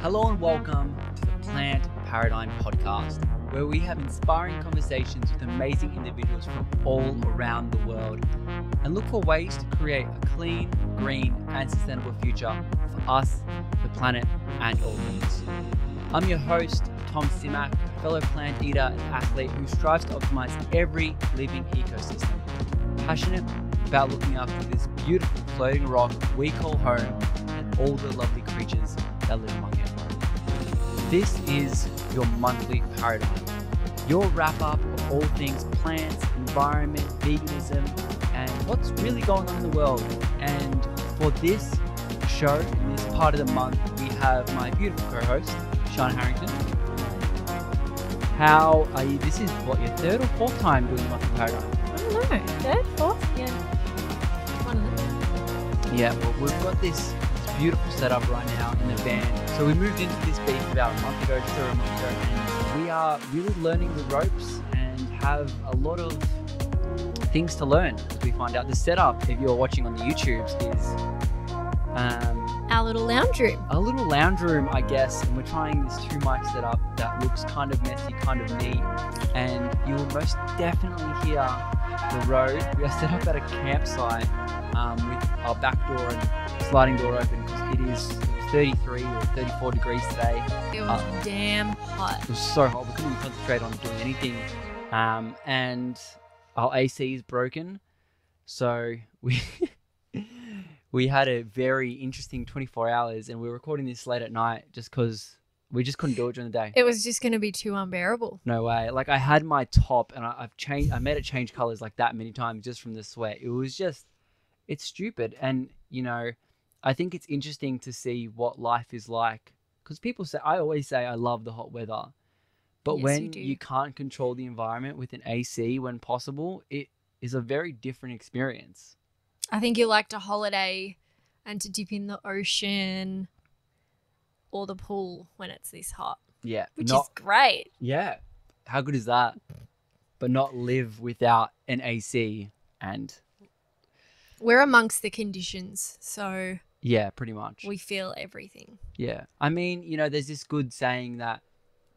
Hello and welcome to the Plant Paradigm Podcast, where we have inspiring conversations with amazing individuals from all around the world and look for ways to create a clean, green, and sustainable future for us, the planet, and all things. I'm your host, Tom Simak, a fellow plant eater and athlete who strives to optimize every living ecosystem. Passionate about looking after this beautiful floating rock we call home and all the lovely creatures that live among it. This is your monthly paradigm, your wrap up of all things plants, environment, veganism, and what's really going on in the world. And for this show, in this part of the month, we have my beautiful co host, Sharna Harrington. How are you? This is what your third or fourth time doing monthly paradigm? I don't know. Third, fourth, yeah. One of them. Yeah, well, we've got this, this beautiful setup right now in the van. So we moved into this beef about a month ago, just over a month ago, and we are really learning the ropes and have a lot of things to learn as we find out. The setup, if you're watching on the YouTubes, is um, Our little lounge room. a little lounge room, I guess, and we're trying this two mic setup that looks kind of messy, kind of neat, and you will most definitely hear the road. We are set up at a campsite um, with our back door and sliding door open because it is 33 or 34 degrees today. It was Uh, damn hot. It was so hot, we couldn't even concentrate on doing anything. Um, and our AC is broken, so we we had a very interesting 24 hours, and we are recording this late at night just because we just couldn't do it during the day. It was just going to be too unbearable. No way. Like I had my top, and I, I've changed. I made it change colors like that many times just from the sweat. It was just, it's stupid, and you know, I think it's interesting to see what life is like because people say I always say I love the hot weather, but Yes, when you you can't control the environment with an AC when possible, it is a very different experience. I think you like to holiday and to dip in the ocean or the pool when it's this hot, Yeah, which not is great. yeah. How good is that? But not live without an AC and We're amongst the conditions, so yeah, pretty much. we feel everything. Yeah. I mean, you know, there's this good saying that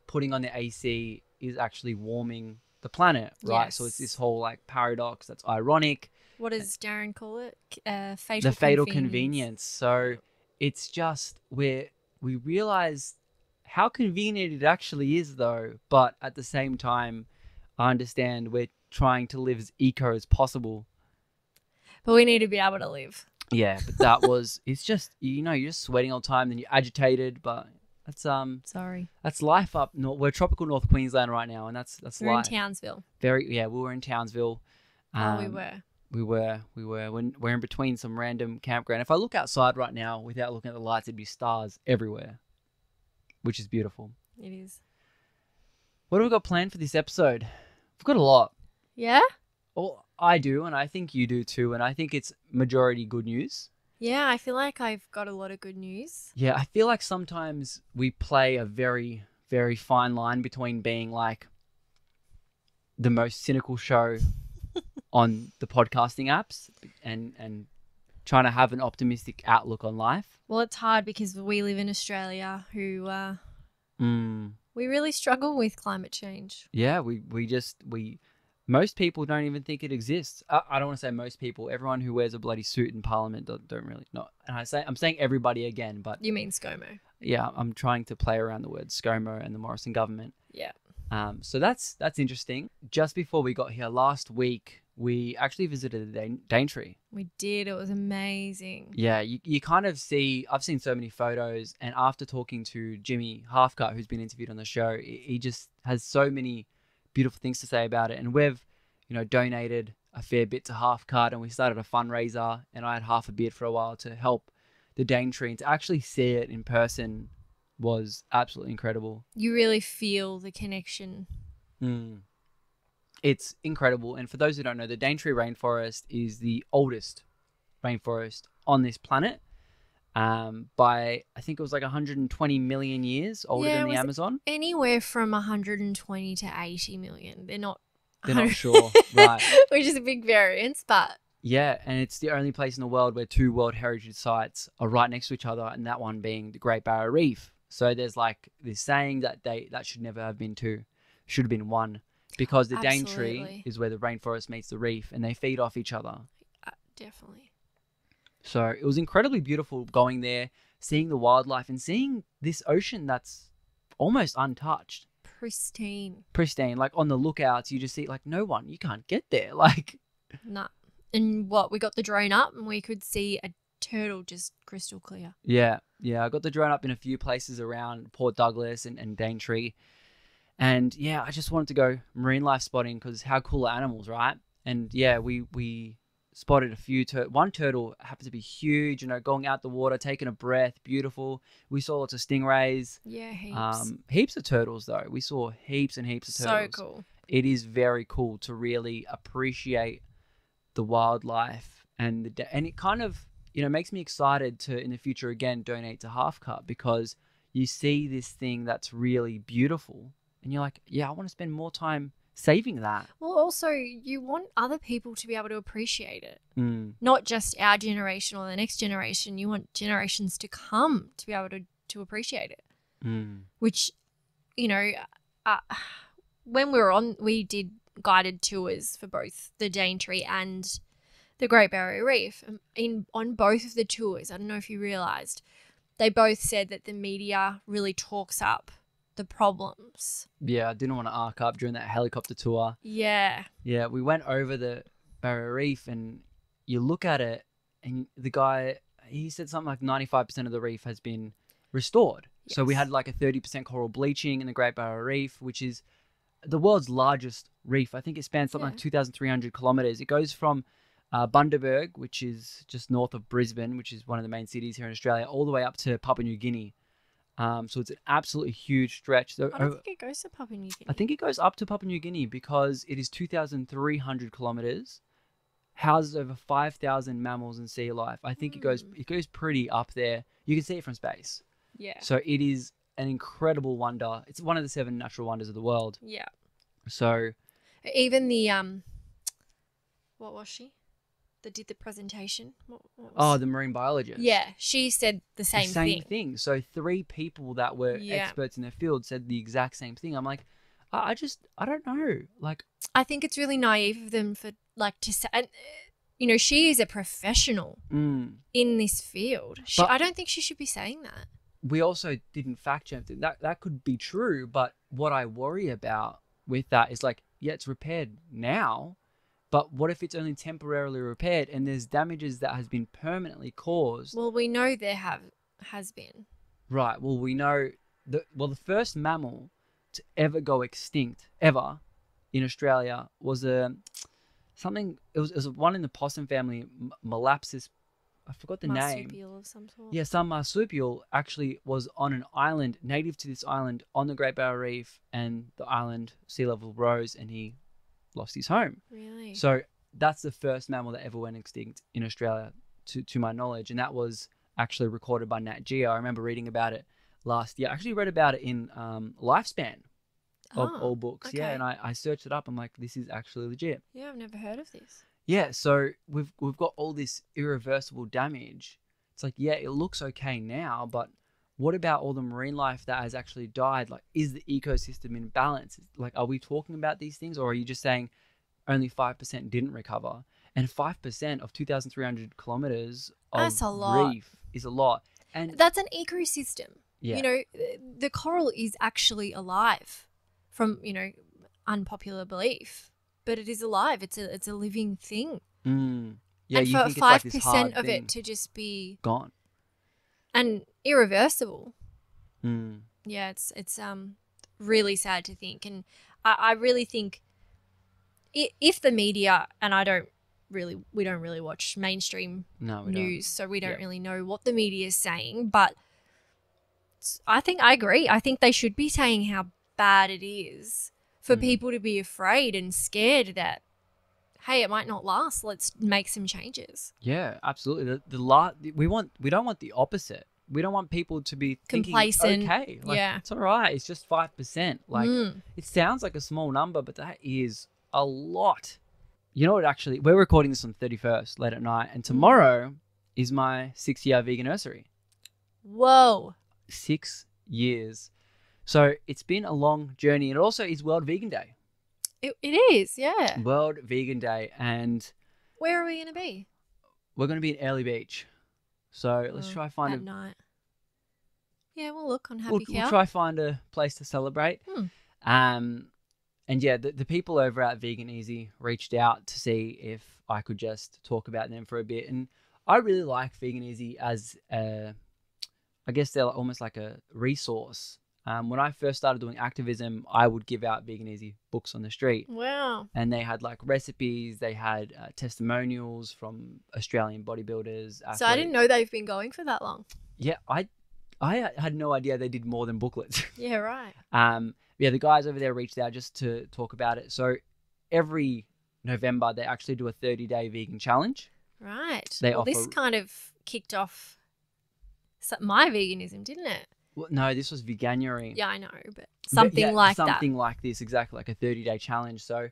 putting on the AC is actually warming the planet, right? So it's this whole like paradox that's ironic, What does Darren call it? Uh, fatal the fatal convenience. convenience. So it's just where we realize how convenient it actually is, though. But at the same time, I understand we're trying to live as eco as possible. But we need to be able to live. Yeah, but that was, it's just, you know, you're just sweating all the time, then you're agitated, but that's, um, Sorry. That's life up north. We're tropical North Queensland right now, and that's that's We're in life. Townsville. Very yeah, we were in Townsville. oh, we Um, were. We were. We were. When we're in between some random campground. If I look outside right now without looking at the lights, it'd be stars everywhere, which is beautiful. It is. What have we got planned for this episode? We've got a lot. Yeah? Well, I do, and I think you do too, and I think it's majority good news. Yeah, I feel like I've got a lot of good news. Yeah, I feel like sometimes we play a very, very fine line between being like the most cynical show on the podcasting apps and and trying to have an optimistic outlook on life. Well, it's hard because we live in Australia who uh, Mm, we really struggle with climate change. yeah, we we just we most people don't even think it exists. I, I don't want to say most people. Everyone who wears a bloody suit in Parliament don't, don't really not. And I say I'm saying everybody again, but You mean ScoMo? yeah, I'm trying to play around the word ScoMo and the Morrison government. Yeah. Um, so that's that's interesting. Just before we got here last week, we actually visited the Daintree. We did. It was amazing. Yeah, you, you kind of see. I've seen so many photos, and after talking to Jimmy Halfcut, who's been interviewed on the show, he he just has so many beautiful things to say about it. And we've, you know, donated a fair bit to Halfcut, and we started a fundraiser, and I had half a beard for a while to help the Daintree, and to actually see it in person was absolutely incredible. You really feel the connection. Mm. It's incredible. And for those who don't know, the Daintree rainforest is the oldest rainforest on this planet. Um, by I think it was like 120 million years older Yeah, than the Amazon. Anywhere from 120 to 80 million. They're not. They're not sure, right? Which is a big variance, but Yeah, and it's the only place in the world where two World Heritage sites are right next to each other, and that one being the Great Barrier Reef. So there's like this saying that they that should never have been two, should have been one, because the Daintree Absolutely. is where the rainforest meets the reef, and they feed off each other. Uh, definitely. So it was incredibly beautiful going there, seeing the wildlife, and seeing this ocean that's almost untouched, Pristine. pristine. Like on the lookouts, you just see like no one, you can't get there. Like Nah. And what we got the drone up and we could see a turtle just crystal clear. Yeah, yeah. I got the drone up in a few places around Port Douglas and, and Daintree. And yeah, I just wanted to go marine life spotting because how cool are animals, right? And yeah, we we spotted a few tur- one turtle happened to be huge, you know, going out the water, taking a breath, beautiful. We saw lots of stingrays. Yeah, heaps. Um, heaps of turtles though. We saw heaps and heaps of turtles. so cool. It is very cool to really appreciate the wildlife and the da- and it kind of you know makes me excited to in the future again donate to Halfcut because you see this thing that's really beautiful and you're like, yeah, I want to spend more time saving that. Well, also, you want other people to be able to appreciate it. Mm, Not just our generation or the next generation. You want generations to come to be able to, to appreciate it. mm, Which, you know, uh, when we were on, we did guided tours for both the Daintree and the Great Barrier Reef. Um, In on both of the tours, I don't know if you realised, they both said that the media really talks up the problems. yeah, I didn't want to arc up during that helicopter tour. Yeah. Yeah, we went over the Barrier Reef and you look at it and the guy he said something like 95% of the reef has been restored. So we had like a 30% coral bleaching in the Great Barrier Reef, which is the world's largest reef. I think it spans something like 2,300 kilometers. It goes from uh, Bundaberg, which is just north of Brisbane, which is one of the main cities here in Australia, all the way up to Papua New Guinea. Um, so it's an absolutely huge stretch. So I don't think it goes to Papua New Guinea. I think it goes up to Papua New Guinea because it is 2,300 kilometers, houses over 5,000 mammals and sea life. I think it goes Mm. it goes pretty up there. You can see it from space. Yeah. So it is an incredible wonder. It's one of the seven natural wonders of the world. Yeah. So Even the um, what was she? That did the presentation. What, what oh, the marine biologist. yeah, she said the The same, same thing. So three people that were Yeah. experts in their field said the exact same thing. I'm like, I, I just I don't know. Like I think it's really naive of them for like to say, and, uh, you know, she is a professional mm, in this field. She, I don't think she should be saying that. we also didn't fact check it. that that could be true but what i worry about with that is like yeah it's repaired now but what if it's only temporarily repaired and there's damages that has been permanently caused Well, we know there have has been. right well we know the well the first mammal to ever go extinct ever in australia was a something it was, it was one in the possum family M- melapsis i forgot the name Marsupial of some sort. Yeah, some marsupial actually was on an island native to this island on the Great Barrier Reef, and the island sea level rose, and he lost his home. Really? So that's the first mammal that ever went extinct in Australia, to to my knowledge, and that was actually recorded by Nat Geo. I remember reading about it last year. I actually read about it in um, Lifespan of Ah, all books. Yeah, and I, I searched it up. I'm like, this is actually legit. yeah, I've never heard of this. Yeah, so we've we've got all this irreversible damage. It's like, yeah, it looks okay now, but what about all the marine life that has actually died? Like, is the ecosystem in balance? Like, are we talking about these things, or are you just saying only five percent didn't recover? And five percent of two thousand three hundred kilometers of That's a lot. reef is a lot. And That's an ecosystem. yeah, You know, the coral is actually alive from, you know, unpopular belief, but it is alive. It's a it's a living thing. mm, yeah, and you for think it's like five this hard percent of thing it to just be gone. And irreversible. Mm, Yeah, it's it's um really sad to think, and I, I really think if the media and I don't really we don't really watch mainstream no, we don't. news, so we don't Yeah. really know what the media is saying. But I think I agree. I think they should be saying how bad it is for Mm. people to be afraid and scared that, hey, it might not last. Let's make some changes. Yeah, absolutely. The, the la- we want we don't want the opposite. We don't want people to be thinking, Complacent. Okay, like, Yeah. it's all right. It's just five percent. Like Mm. it sounds like a small number, but that is a lot. You know what? Actually, we're recording this on thirty first, late at night, Mm. and tomorrow is my six year vegan nursery. Whoa. Six years. So it's been a long journey. And it also is World Vegan Day. It, it is, yeah. World Vegan Day. And Where are we going to be? we're going to be in Airlie Beach. So let's Oh, try find At a night. Yeah, we'll look on Happy we'll, Cow. we'll try find a place to celebrate. Hmm. Um, and yeah, the, the people over at Veganeasy reached out to see if I could just talk about them for a bit. And I really like Veganeasy as a, I guess they're almost like a resource. Um, when I first started doing activism, I would give out Veganeasy books on the street. Wow. And they had like recipes, they had uh, testimonials from Australian bodybuilders. So I didn't know they've been going for that long. Yeah, I, I had no idea they did more than booklets. Yeah, right. Um, yeah, the guys over there reached out just to talk about it. So every November they actually do a 30 day vegan challenge. Right. They well, this kind of kicked off my veganism, didn't it? Well, no, this was Veganuary. Yeah, I know, but But something yeah, like something like this, exactly like a 30 day challenge. So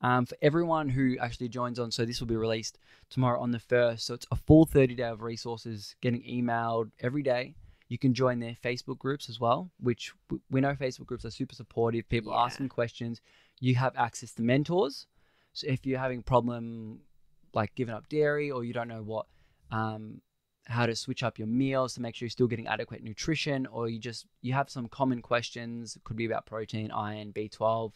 um, for everyone who actually joins on, so this will be released tomorrow on the first. So it's a full 30 day of resources getting emailed every day. You can join their Facebook groups as well, which we know Facebook groups are super supportive. People Yeah. asking questions. You have access to mentors. So if you're having problem like giving up dairy or you don't know what um, how to switch up your meals to make sure you're still getting adequate nutrition or you just you have some common questions it could be about protein iron b12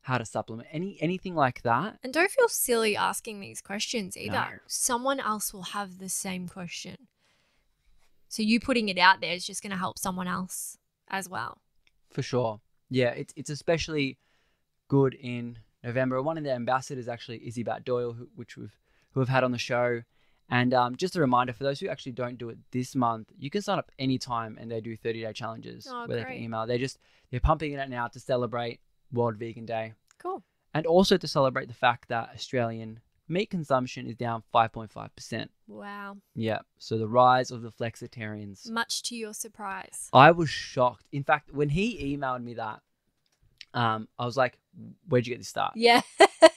how to supplement any anything like that And don't feel silly asking these questions either. No. Someone else will have the same question. So you putting it out there is just going to help someone else as well. for sure yeah it's it's especially good in november one of the ambassadors actually izzy bat doyle who, which we've who have had on the show and um, just a reminder for those who actually don't do it this month you can sign up anytime and they do 30 day challenges Oh, where they can email. They're just they're pumping it out now to celebrate world vegan day Cool. and also to celebrate the fact that Australian meat consumption is down 5.5%. Wow. Yeah, so the rise of the flexitarians. Much to your surprise. I was shocked. In fact, when he emailed me that, um, I was like, "Where'd you get this start?" Yeah.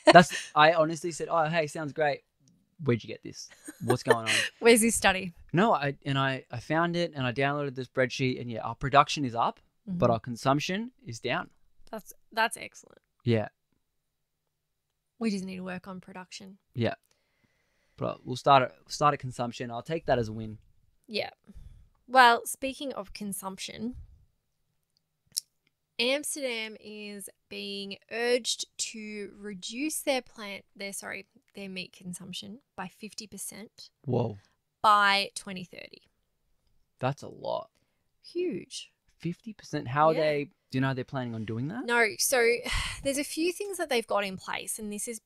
That's. I honestly said, "Oh, hey, sounds great. Where'd you get this? What's going on?" Where's this study? no, I and I I found it and I downloaded the spreadsheet and yeah, our production is up, but Mhm. our consumption is down. that's that's excellent. Yeah, We just need to work on production. Yeah. But we'll start at start at consumption. I'll take that as a win. Yeah. Well, speaking of consumption, Amsterdam is being urged to reduce their plant their sorry, their meat consumption by 50% Whoa, by 2030. that's a lot. Huge. Fifty percent. How are they? Do you know they're planning on doing that? No, so there's a few things that they've got in place and this is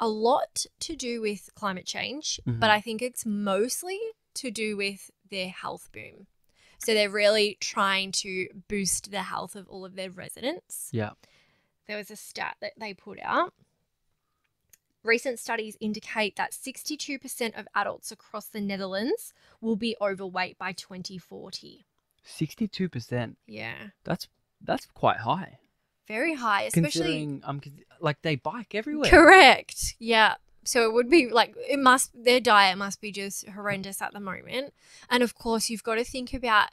a lot to do with climate change, Mhm. but I think it's mostly to do with their health boom. So they're really trying to boost the health of all of their residents. Yeah. There was a stat that they put out. Recent studies indicate that 62% of adults across the Netherlands will be overweight by 2040. Sixty-two percent. Yeah. That's that's quite high. Very high, especially Considering um, like they bike everywhere. Correct. Yeah. So it would be like it must their diet must be just horrendous at the moment. And of course you've got to think about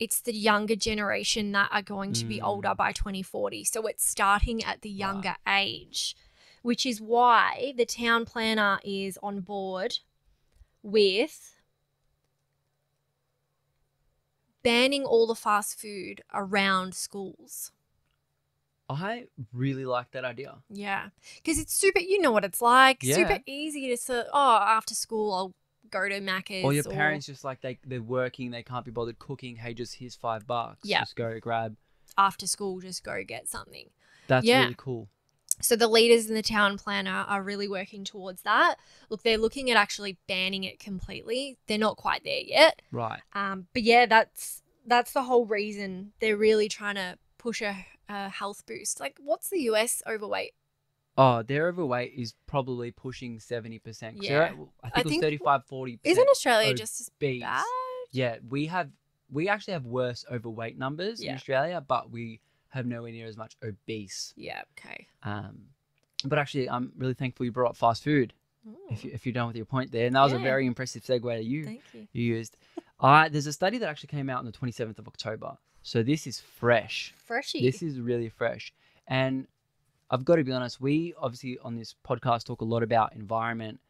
it's the younger generation that are going to be Mm. older by 2040. So it's starting at the younger age, which is why the town planner is on board with banning all the fast food around schools. I really like that idea. Yeah, because it's super. You know what it's like. Yeah. Super easy to say. Oh, after school, I'll go to Macca's. Or your parents just like they they're working, they can't be bothered cooking. Hey, just here's five bucks. Yeah. Just go grab. after school, just go get something. That's Yeah. really cool. So the leaders in the town planner are really working towards that. Look, they're looking at actually banning it completely. They're not quite there yet. Right. Um, but yeah, that's that's the whole reason they're really trying to push a, a health boost. Like, what's the US overweight? Oh, their overweight is probably pushing seventy percent. Yeah. I think I it was think- 35, 40 Isn't Australia obese. just as bad? Yeah, we have we actually have worse overweight numbers in Australia, but we have nowhere near as much obese. Yeah. Okay. Um, but actually, I'm really thankful you brought up fast food. If you if you're done with your point there, and that was a very impressive segue that you thank you. you used. I there's a study that actually came out on the 27th of October. So this is fresh. Freshy. This is really fresh. And I've got to be honest, we obviously on this podcast talk a lot about environment.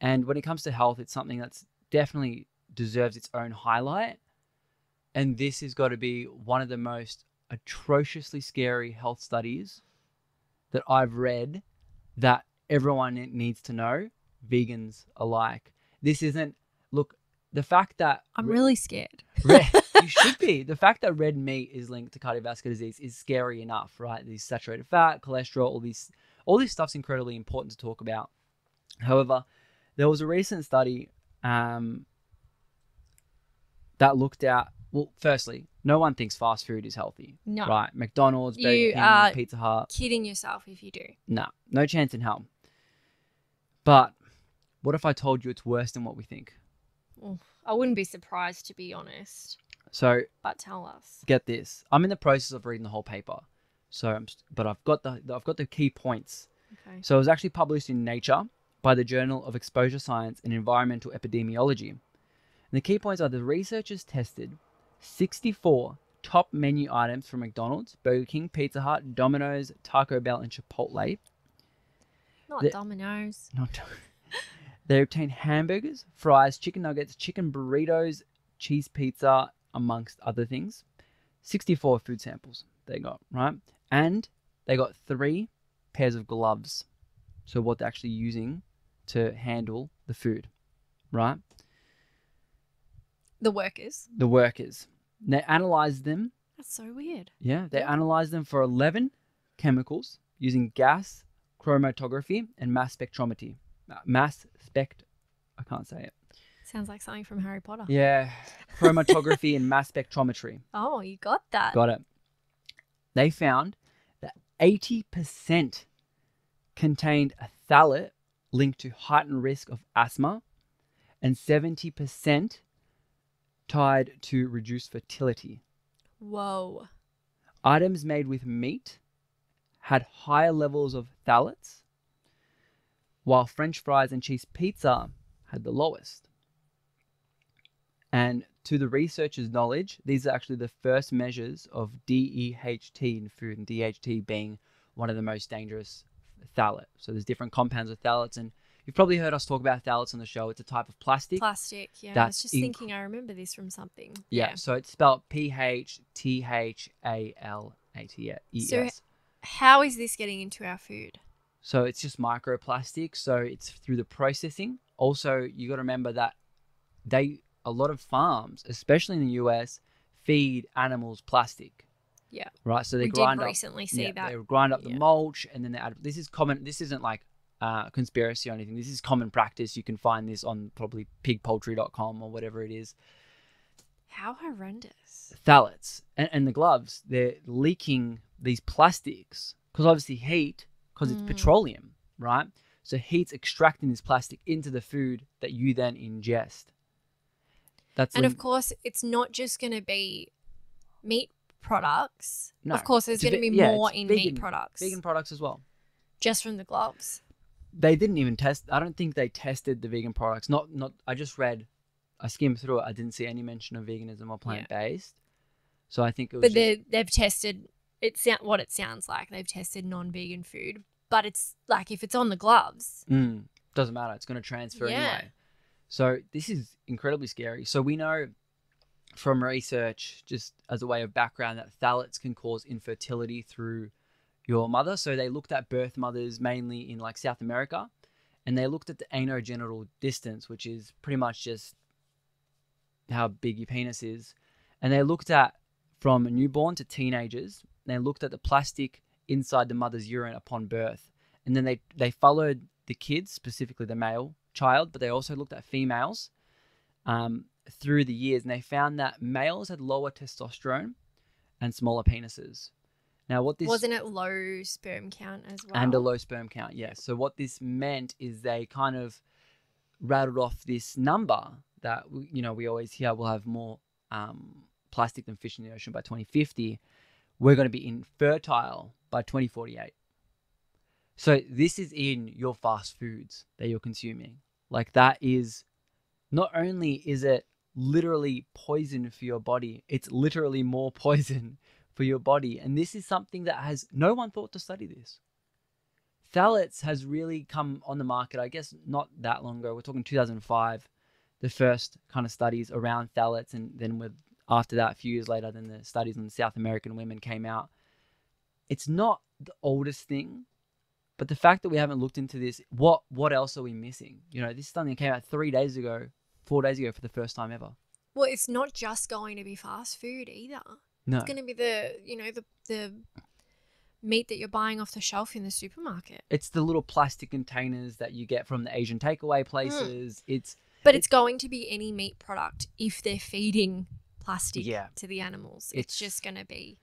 And when it comes to health, it's something that's definitely deserves its own highlight. And this has got to be one of the most atrociously scary health studies that I've read that everyone needs to know, vegans alike. This isn't, look, the fact that I'm re- really scared. red, you should be. The fact that red meat is linked to cardiovascular disease is scary enough, right? These saturated fat, cholesterol, all these, all this stuff's incredibly important to talk about. However, there was a recent study um, that looked at. Well, firstly, no one thinks fast food is healthy, No. right? McDonald's, Burger You King, are- Pizza Hut. Kidding yourself if you do. No, no chance in hell. But what if I told you it's worse than what we think? I wouldn't be surprised to be honest. So But tell us. get this. I'm in the process of reading the whole paper. So, I'm, st- but I've got the I've got the key points. Okay. So it was actually published in Nature by the Journal of Exposure Science and Environmental Epidemiology. And the key points are the researchers tested 64 top menu items from McDonald's, Burger King, Pizza Hut, Domino's, Taco Bell, and Chipotle. Not The- Domino's. Not they obtained hamburgers, fries, chicken nuggets, chicken burritos, cheese pizza, amongst other things. 64 food samples they got, right? And they got three pairs of gloves. So what they're actually using to handle the food, right? The workers. The workers. They analyzed them. That's so weird. Yeah, they analyzed them for 11 chemicals using gas chromatography and mass spectrometry. Uh, Mass spect. I can't say it. Sounds like something from Harry Potter. Yeah, chromatography and mass spectrometry. Oh, you got that. Got it. They found that 80% contained a phthalate linked to heightened risk of asthma and 70% tied to reduced fertility. Whoa. Items made with meat had higher levels of phthalates, while French fries and cheese pizza had the lowest. And to the researchers' knowledge, these are actually the first measures of DEHT in food, and DHT being one of the most dangerous phthalate. So there's different compounds of phthalates, and you've probably heard us talk about phthalates on the show. It's a type of plastic. Plastic. Yeah. I was just thinking I remember this from something. yeah, So it's spelled P H T H A L A T E S. So How is this getting into our food? So it's just microplastic. So it's through the processing. Also, you got to remember that they a lot of farms, especially in the US, feed animals plastic. Yeah. Right. So they we did grind up. recently see yeah, that. They grind up the Yeah. mulch and then they add. This is common. This isn't like uh, conspiracy or anything. This is common practice. You can find this on probably pigpoultry.com or whatever it is. How horrendous. Phthalates and, and the gloves. They're leaking these plastics because obviously heat because it's Mm. petroleum, right? So heat's extracting this plastic into the food that you then ingest. That's And of course, it's not just going to be meat products. No, of course, there's going to be yeah, more in vegan- meat products. vegan products as well. Just from the gloves. They didn't even test. I don't think they tested the vegan products. Not not. I just read. I skimmed through it. I didn't see any mention of veganism or plant based. So I think it was. But just- they they've tested it sound what it sounds like. They've tested non-vegan food, but it's like if it's on the gloves. Mm, doesn't matter. It's going to transfer Yeah. anyway. So this is incredibly scary. So we know from research, just as a way of background, that phthalates can cause infertility through your mother. So they looked at birth mothers mainly in like South America, and they looked at the anogenital distance, which is pretty much just how big your penis is, and they looked at from newborn to teenagers. They looked at the plastic inside the mother's urine upon birth, and then they they followed the kids, specifically the male child, but they also looked at females um, through the years, and they found that males had lower testosterone and smaller penises. Now, what this Wasn't it low sperm count as well? and a low sperm count, yes. So what this meant is they kind of rattled off this number that you know we always hear we'll have more um, plastic than fish in the ocean by 2050. We're going to be infertile by 2048. So this is in your fast foods that you're consuming. Like that is not only is it literally poison for your body. It's literally more poison for your body. And this is something that has no one thought to study this. Phthalates has really come on the market, I guess, not that long ago. We're talking 2005, the first kind of studies around phthalates. And then with after that, a few years later, then the studies on South American women came out. It's not the oldest thing, but the fact that we haven't looked into this, what what else are we missing? You know, this is something that came out three days ago, four days ago for the first time ever. Well, it's not just going to be fast food either. No, It's going to be the, you know, the the meat that you're buying off the shelf in the supermarket. it's the little plastic containers that you get from the Asian takeaway hmm. places. It's But it's going to be any meat product if they're feeding plastic Yeah. to the animals. It's, It's- just going to be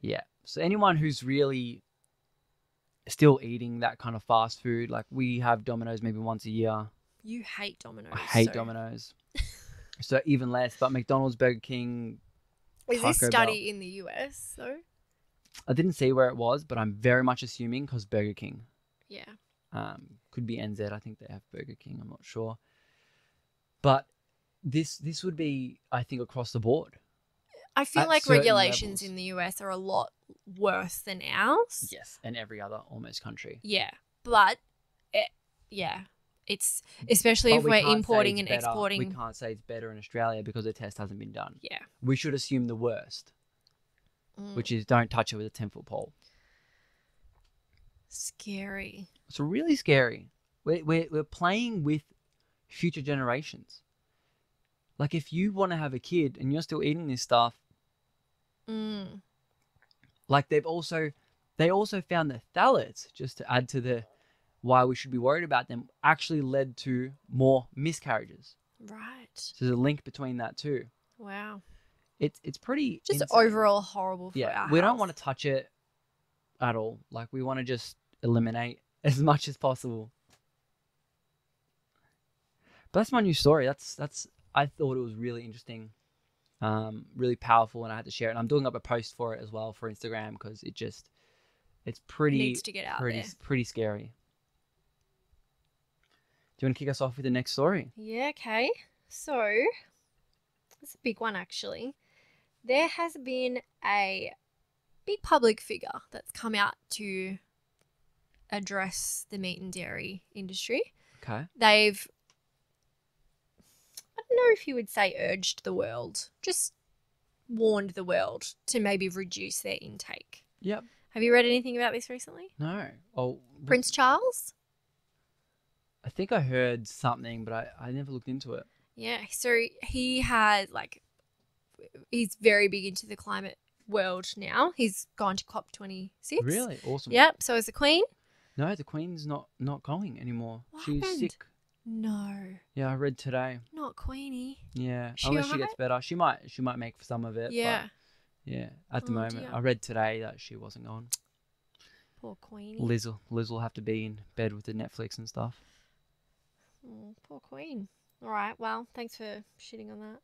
yeah. So anyone who's really still eating that kind of fast food, like we have Domino's maybe once a year. you hate Domino's. I hate so- Domino's. so even less, but McDonald's, Burger King, Is this Taco study in the US though? I didn't see where it was, but I'm very much assuming because Burger King. Yeah. Um, could be NZ. I think they have Burger King. I'm not sure. But this this would be, I think, across the board. I feel At like regulations levels. in the US are a lot worse than ours. Yes, and every other almost country. Yeah. But it, yeah, it's especially But if we can't say importing it's and better- exporting. We can't say it's better in Australia because the test hasn't been done. Yeah. We should assume the worst, Mm, which is don't touch it with a ten foot pole. scary. It's really scary. We're, we're, we're playing with future generations. Like, if you want to have a kid and you're still eating this stuff, Mm. like they've also, they also found the phthalates, just to add to the why we should be worried about them, actually led to more miscarriages. Right. So there's a link between that too. Wow. It's it's pretty Just insane. overall horrible for Yeah, we don't want to touch it at all. Like we want to just eliminate as much as possible. But that's my new story. That's that's I thought it was really interesting, um, really powerful, and I had to share it. And I'm doing up a post for it as well for Instagram because it just it's pretty needs to get out pretty there. pretty scary. Do you want to kick us off with the next story? Yeah, okay. So, it's a big one actually. There has been a big public figure that's come out to address the meat and dairy industry. Okay. They've, I don't know if you would say urged the world, just warned the world to maybe reduce their intake. Yep. Have you read anything about this recently? No. Oh, Prince Charles? I think I heard something, but I, I never looked into it. Yeah, so he had like he's very big into the climate world now. He's gone to COP twenty six. Really awesome. Yep. So is the Queen? No, the Queen's not not going anymore. What She's happened? sick. No, Yeah, I read today. not Queenie. Yeah, She unless she gets better, she might she might make some of it. but yeah, yeah. At the Oh, moment, dear. I read today that she wasn't going. poor Queenie. Liz will Liz will have to be in bed with the Netflix and stuff. Oh, poor Queen. All right. Well, thanks for shitting on that.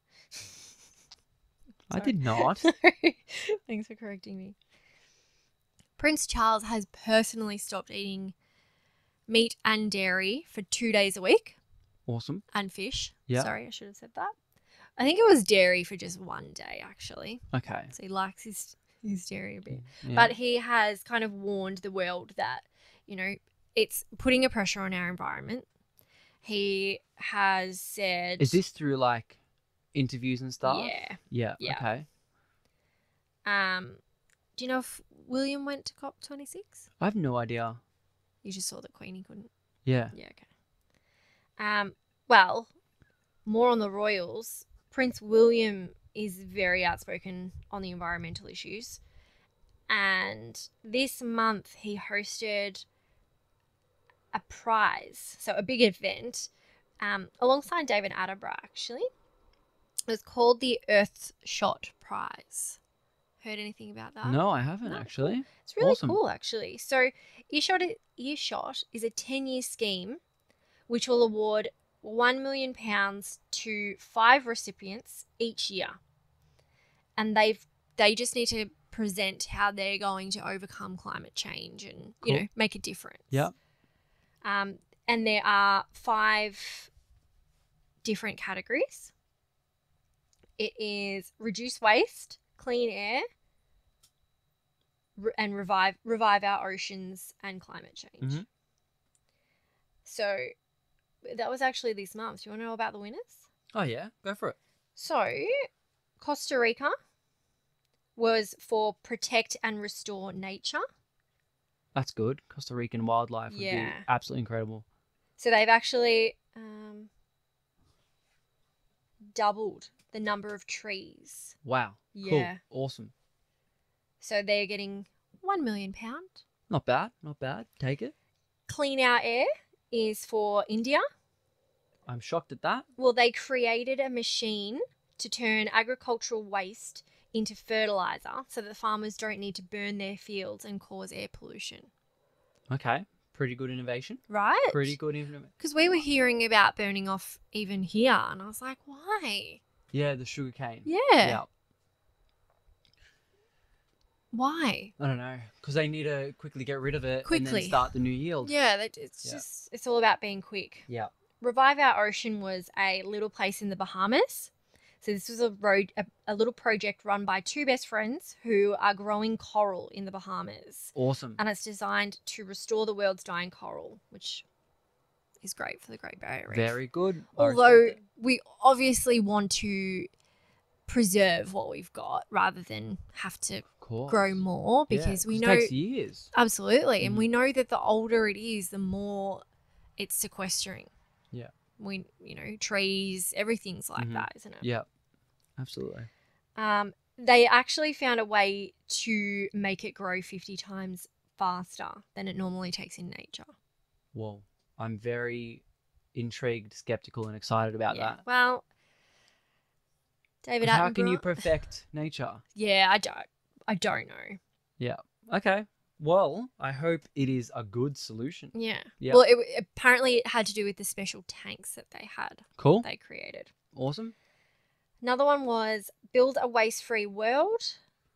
I did not. Thanks for correcting me. Prince Charles has personally stopped eating meat and dairy for two days a week. awesome. and fish. Yeah. Sorry, I should have said that. I think it was dairy for just one day, actually. Okay. So he likes his his dairy a bit. Mm, yeah. But he has kind of warned the world that, you know, it's putting a pressure on our environment. He has said is this through like interviews and stuff? Yeah. Yeah. Yeah. Okay. Um do you know if William went to COP twenty six? I have no idea. You just saw that Queenie couldn't. Yeah. Yeah, okay. Um, well, more on the royals. Prince William is very outspoken on the environmental issues. And this month he hosted a prize, so a big event, um, alongside David Attenborough, actually. It was called the Earth Shot Prize. Heard anything about that? No, I haven't No. actually. It's really Awesome. cool, actually. So, Earthshot, Earthshot is a 10 year scheme which will award £1 million to five recipients each year. And they've they just need to present how they're going to overcome climate change and, you Cool. know, make a difference. Yep. Um, and there are five different categories. It is reduce waste, clean air, re- and revive revive our oceans and climate change. Mhm. So that was actually this month. Do you want to know about the winners? Oh yeah, go for it. So Costa Rica was for protect and restore nature. That's good. Costa Rican wildlife would Yeah. be absolutely incredible. So they've actually um, doubled the number of trees. Wow. Yeah. Cool. Awesome. So they're getting one million pound. Not bad. Not bad. Take it. Clean Our Air is for India. I'm shocked at that. Well, they created a machine to turn agricultural waste into fertilizer so that the farmers don't need to burn their fields and cause air pollution. Okay. Pretty good innovation. Right? Pretty good innovation. Because we were hearing about burning off even here, and I was like, why? Yeah, the sugar cane. Yeah. Yeah. Why? I don't know. Because they need to quickly get rid of it and Quickly. then start the new yield. Yeah, it's Yeah. just, it's all about being quick. Yeah. Revive Our Ocean was a little place in the Bahamas. So this was a road, a, a little project run by two best friends who are growing coral in the Bahamas, Awesome. and it's designed to restore the world's dying coral, which is great for the Great Barrier Reef. Very good. Although we obviously want to preserve what we've got rather than have to grow more Yeah, because we 'cause know it takes years. Absolutely. And Mhm. we know that the older it is, the more it's sequestering. Yeah. We, you know, trees, everything's like Mhm. that, isn't it? Yeah. Absolutely. Um, they actually found a way to make it grow 50 times faster than it normally takes in nature. Whoa. I'm very intrigued, skeptical, and excited about yeah. that. Well, David Attenborough. How can you perfect nature? yeah, I don't. I don't know. Yeah. Okay. Well, I hope it is a good solution. Yeah. Yeah. Well, it, apparently it had to do with the special tanks that they had, Cool. they created. Awesome. Another one was Build a Waste Free World,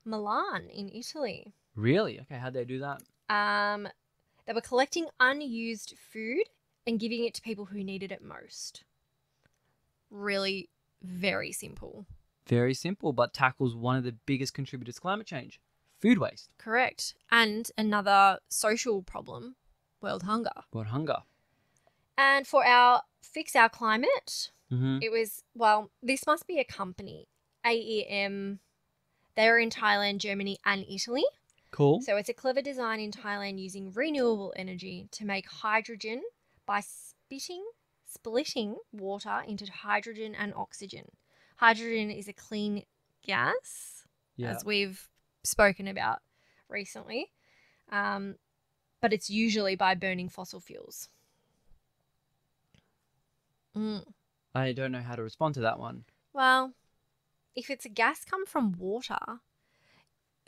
Milan in Italy. Really? Okay. How'd they do that? Um, they were collecting unused food and giving it to people who needed it most. Really, very simple. Very simple, but tackles one of the biggest contributors to climate change food waste, Correct. And another social problem world hunger. world hunger. And for our Fix Our Climate, Mm-hmm. it was, well, this must be a company, AEM. They're in Thailand, Germany, and Italy. Cool. So it's a clever design in Thailand using renewable energy to make hydrogen by spitting, splitting water into hydrogen and oxygen. Hydrogen is a clean gas, yeah. as we've spoken about recently, um, but it's usually by burning fossil fuels. Mm. I don't know how to respond to that one. Well, if it's a gas come from water,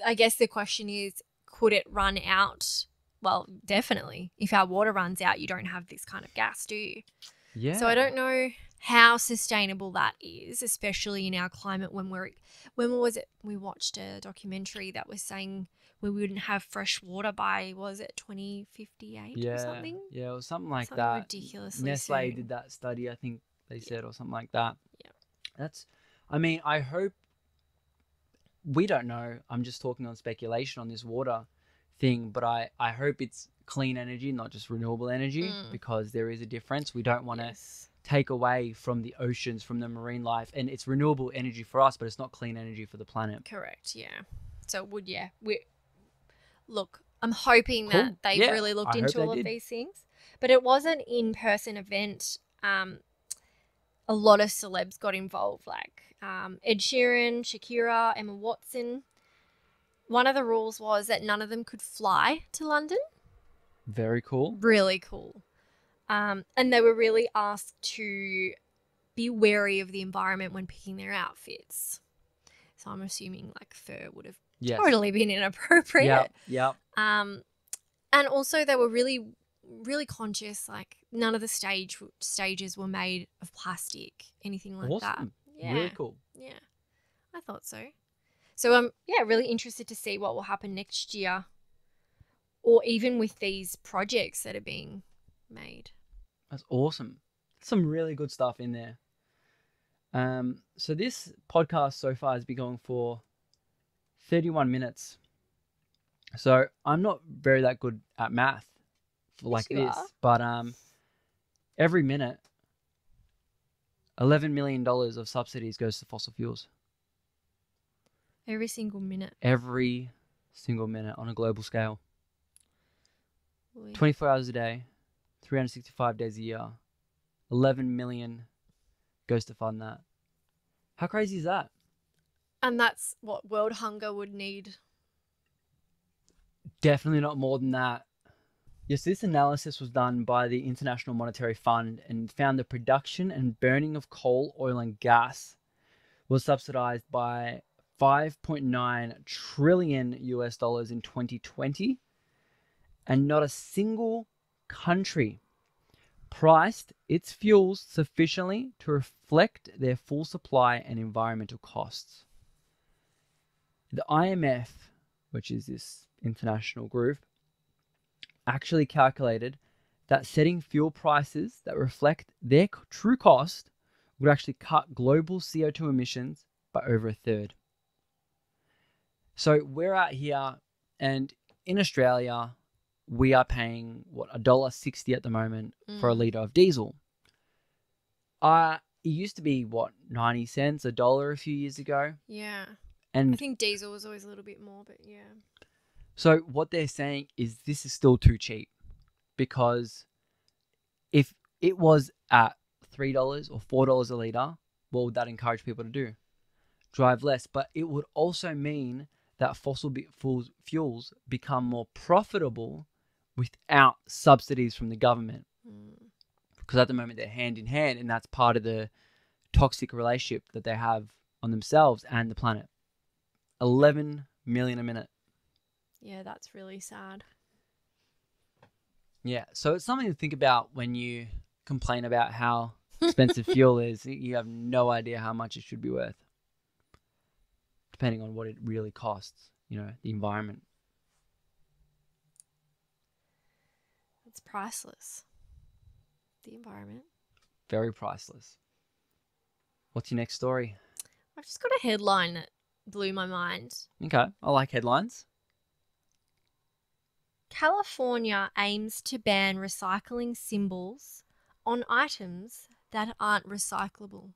I guess the question is could it run out? Well, definitely. If our water runs out, you don't have this kind of gas, do you? Yeah. So I don't know how sustainable that is, especially in our climate when we're when was it we watched a documentary that was saying we wouldn't have fresh water by was it 2058 Yeah. or something? Yeah, or something like Something that. ridiculously Nestle soon. did that study, I think they said, or something like that. Yeah. That's, I mean, I hope, we don't know. I'm just talking on speculation on this water thing, but I, I hope it's clean energy, not just renewable energy, Mm. because there is a difference. We don't want to Yes. take away from the oceans, from the marine life, and it's renewable energy for us, but it's not clean energy for the planet. Correct. Yeah. So would yeah we look. I'm hoping Cool. that they've Yeah, really looked I into they all did. of these things, but it was an in-person event. Um, a lot of celebs got involved, like um, Ed Sheeran, Shakira, Emma Watson. One of the rules was that none of them could fly to London. Very cool. Really cool. Um, and they were really asked to be wary of the environment when picking their outfits. So I'm assuming like fur would have Yes. totally been inappropriate. Yeah. Yep. Um, and also they were really, really conscious. Like none of the stage stages were made of plastic, anything like that. awesome. Yeah, Really cool. yeah, I thought so. So I'm yeah really interested to see what will happen next year, or even with these projects that are being made. That's awesome. Some really good stuff in there. Um, so this podcast so far has been going for 31 minutes. So I'm not very that good at math for Yes, like this, are. but um, every minute, 11 million dollars of subsidies goes to fossil fuels. Every single minute. Every single minute on a global scale. We- 24 hours a day, 365 days a year, 11 million goes to fund that. How crazy is that? And that's what world hunger would need. Definitely not more than that. Yes, this analysis was done by the International Monetary Fund and found the production and burning of coal, oil, and gas was subsidized by 5.9 trillion US dollars in 2020, and not a single country priced its fuels sufficiently to reflect their full supply and environmental costs. The IMF, which is this international group, actually calculated that setting fuel prices that reflect their true cost would actually cut global CO2 emissions by over a third. So we're out here, and in Australia, we are paying what a dollar sixty at the moment for a Mm. liter of diesel. Uh it used to be what ninety cents, a dollar a few years ago, Yeah. and I think diesel was always a little bit more, but yeah. So what they're saying is this is still too cheap because if it was at three dollars or four dollars a liter, what would that encourage people to do? Drive less, but it would also mean that fossil fuels fuels become more profitable without subsidies from the government Mm. because at the moment they're hand in hand, and that's part of the toxic relationship that they have on themselves and the planet. Eleven million a minute. Yeah, that's really sad. Yeah, so it's something to think about when you complain about how expensive fuel is. You have no idea how much it should be worth, depending on what it really costs. You know, the environment. It's priceless. The environment. Very priceless. What's your next story? I've just got a headline that blew my mind. Okay, I like headlines. California aims to ban recycling symbols on items that aren't recyclable.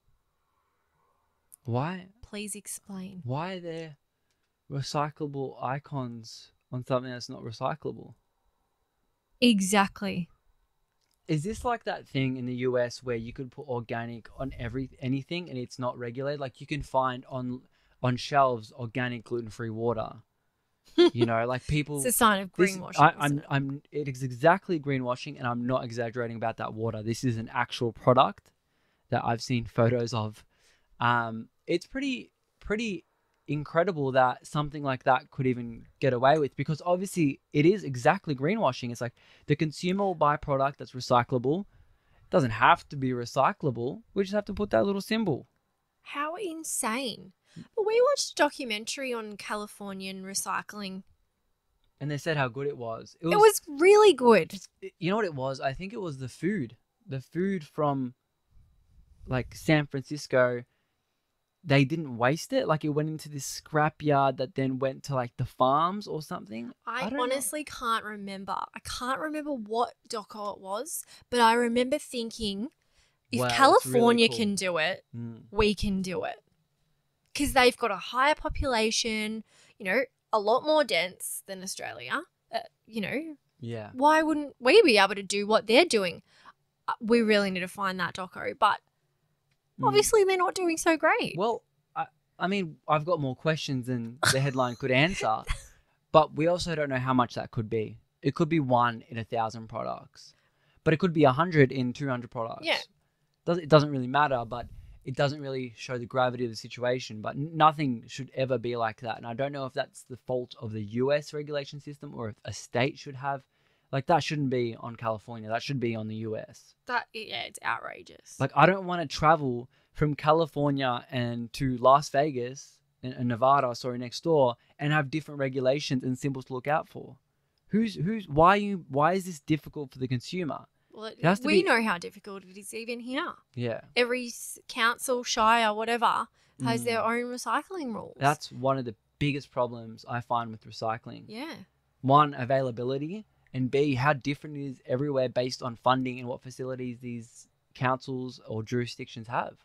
Why? Please explain. Why are there recyclable icons on something that's not recyclable? Exactly. Is this like that thing in the US where you could put organic on every anything and it's not regulated? Like you can find on on shelves organic gluten free water. You know, like people. It's a sign of this- greenwashing. I, I'm, it? I'm. It is exactly greenwashing, and I'm not exaggerating about that water. This is an actual product that I've seen photos of. Um, it's pretty, pretty incredible that something like that could even get away with because obviously it is exactly greenwashing. It's like the consumer will buy product that's recyclable. It doesn't have to be recyclable. We just have to put that little symbol. How insane. But we watched a documentary on Californian recycling. And they said how good it was. It was really good. you know what it was? I think it was the food. The food from like San Francisco. They didn't waste it. Like it went into this scrap yard that then went to like the farms or something. I, know. honestly can't remember. I can't remember what doco it was, but I remember thinking if Wow, that's really California cool. can do it, Mm. we can do it. Because they've got a higher population, you know, a lot more dense than Australia. Uh, you know, Yeah. why wouldn't we be able to do what they're doing? Uh, We really need to find that doco, but Mm. obviously they're not doing so great. Well, I, I mean, I've got more questions than the headline could answer, but we also don't know how much that could be. It could be one in a thousand products, but it could be a hundred in two hundred products. Yeah. Does it doesn't really matter, but it doesn't really show the gravity of the situation. But nothing should ever be like that, and I don't know if that's the fault of the U.S. regulation system or if a state should have. Like that shouldn't be on California. That should be on the U.S. that yeah, it's outrageous. Like I don't want to travel from California and to Las Vegas and, Nevada, sorry, next door, and have different regulations and symbols to look out for. Who's who's why you why is this difficult for the consumer? Well, it, It we be- know how difficult it is even here. Yeah. Every council, shire, whatever, has their Mm. own recycling rules. That's one of the biggest problems I find with recycling. yeah. One, availability, and B, how different it is everywhere based on funding and what facilities these councils or jurisdictions have.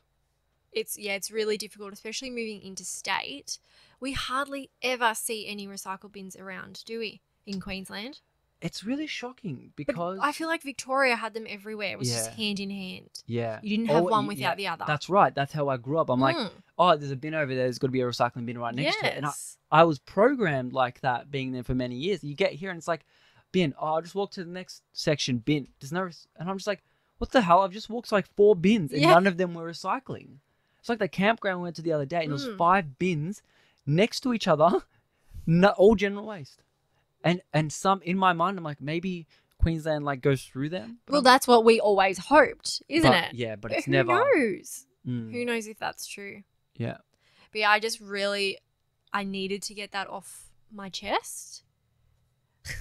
It's yeah, it's really difficult, especially moving interstate. We hardly ever see any recycle bins around, do we? In Queensland, It's really shocking because I feel like Victoria had them everywhere. It was just Yeah. hand in hand. yeah, You didn't have Oh, one y- without the other. That's right. That's how I grew up. I'm like, Mm, oh, there's a bin over there. There's got to be a recycling bin right next to it. And I, I was programmed like that, being there for many years. You get here and it's like, bin. Oh, I'll just walk to the next section. Bin. There's no, and I'm just like, what the hell? I've just walked to like four bins and Yeah. none of them were recycling. It's like the campground we went to the other day, and there was Mm. five bins next to each other, no, all general waste. And and some in my mind, I'm like, maybe Queensland like goes through them. well, I'm- that's what we always hoped, isn't but- it? Yeah, but But it's who never. knows? Mm, Who knows if that's true? yeah. But yeah, I just really, I needed to get that off my chest.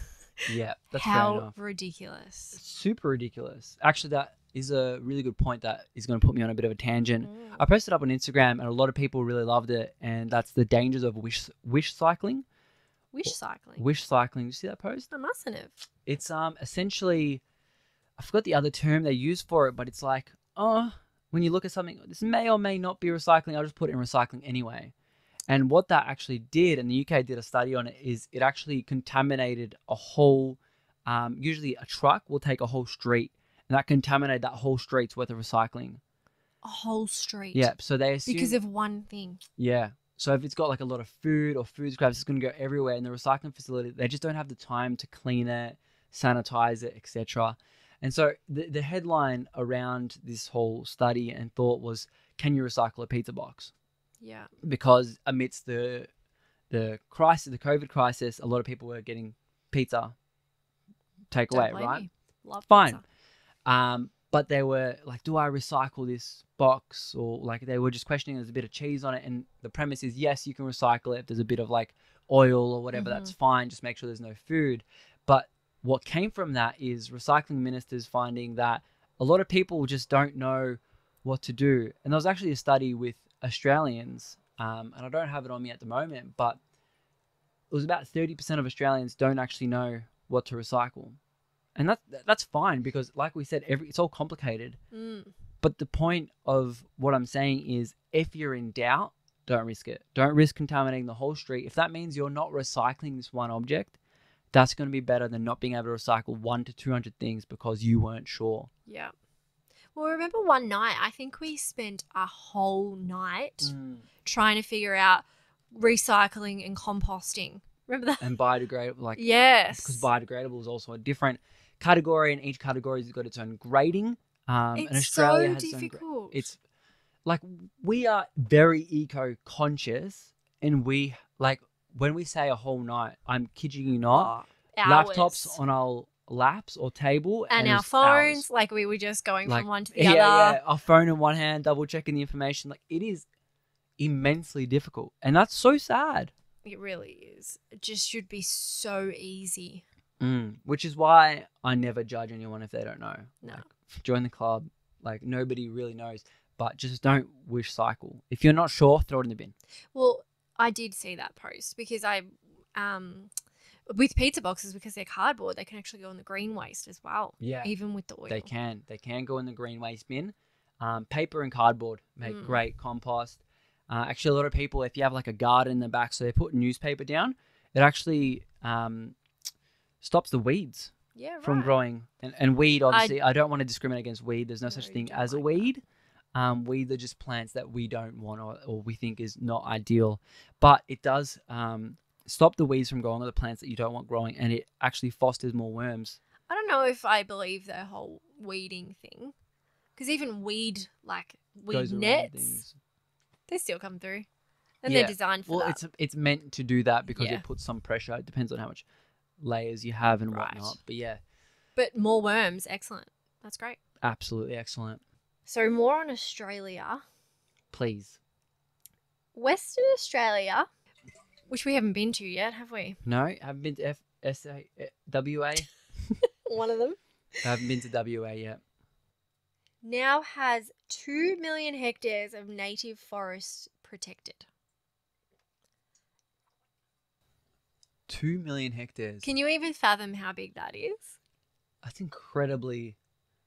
Yeah, that's How ridiculous! super ridiculous. Actually, that is a really good point that is going to put me on a bit of a tangent. Mm. I posted up on Instagram, and a lot of people really loved it, and that's the dangers of wish wish cycling. Wish cycling. Wish cycling. Did you see that post? I mustn't have. It's um essentially, I forgot the other term they use for it, but it's like, oh, when you look at something, this may or may not be recycling. I'll just put it in recycling anyway. And what that actually did, and the UK did a study on it, is it actually contaminated a whole. Um, usually, a truck will take a whole street, and that contaminated that whole street's worth of recycling. A whole street. Yeah, so they assume Because of one thing. yeah. So if it's got like a lot of food or food scraps, it's going to go everywhere. In the recycling facility, they just don't have the time to clean it, sanitize it, etc. And so the the headline around this whole study and thought was, "Can you recycle a pizza box?" Yeah. Because amidst the the crisis, the COVID crisis, a lot of people were getting pizza takeaway, right? me. Love Fine. Um, but they were like, do I recycle this box? Or like they were just questioning there's a bit of cheese on it. And the premise is yes, you can recycle it. If there's a bit of like oil or whatever, that's fine. Just make sure there's no food. But what came from that is recycling ministers finding that a lot of people just don't know what to do. And there was actually a study with Australians, um, and I don't have it on me at the moment, but it was about 30% of Australians don't actually know what to recycle. And that, that's fine because, like we said, every it's all complicated. Mm. But the point of what I'm saying is if you're in doubt, don't risk it. Don't risk contaminating the whole street. If that means you're not recycling this one object, that's going to be better than not being able to recycle one to 200 things because you weren't sure. Yeah. Well, remember one night, I think we spent a whole night trying to figure out recycling and composting. Remember that? And biodegradable, like, yes. because biodegradable is also a different category, and each category has got its own grading. Um, it's and Australia so has its gra- difficult. it's like we are very eco conscious, and we like when we say a whole night. I'm kidding you not. Oh, laptops on our laps or table and, it our phones, hours. like we were just going Like, from one to the yeah, other. yeah, our phone in one hand, double checking the information. Like it is immensely difficult, and that's so sad. It really is. It just should be so easy. Mm, which is why I never judge anyone if they don't know. No. Like, join the club. Like nobody really knows, but just don't wish cycle. If you're not sure, throw it in the bin. Well, I did see that post because I, um, with pizza boxes because they're cardboard, they can actually go in the green waste as well, Yeah, even with the oil. they can. They can go in the green waste bin. Um, paper and cardboard make Mm. great compost. Uh, actually, a lot of people, if you have like a garden in the back, so they put newspaper down, it actually um, stops the weeds Yeah, right. from growing. And, and weed, obviously, I, don't want to discriminate against weed. There's no, No, such thing as a like that. weed. Um, weeds are just plants that we don't want or, or we think is not ideal. But it does um, stop the weeds from growing or the plants that you don't want growing, and it actually fosters more worms. I don't know if I believe the whole weeding thing, because even weed like weed Goes nets, they still come through, and Yeah. they're designed for Well, that. it's it's meant to do that because Yeah. it puts some pressure. It depends on how much layers you have and Right. whatnot. But yeah, But more worms, excellent. That's great. absolutely excellent. So more on Australia, Please, Western Australia, which we haven't been to yet, have we? no, haven't been to F S A eh, W A. One of them. I haven't been to WA yet. now has 2 million hectares of native forest protected. Two million hectares. Can you even fathom how big that is? That's incredibly,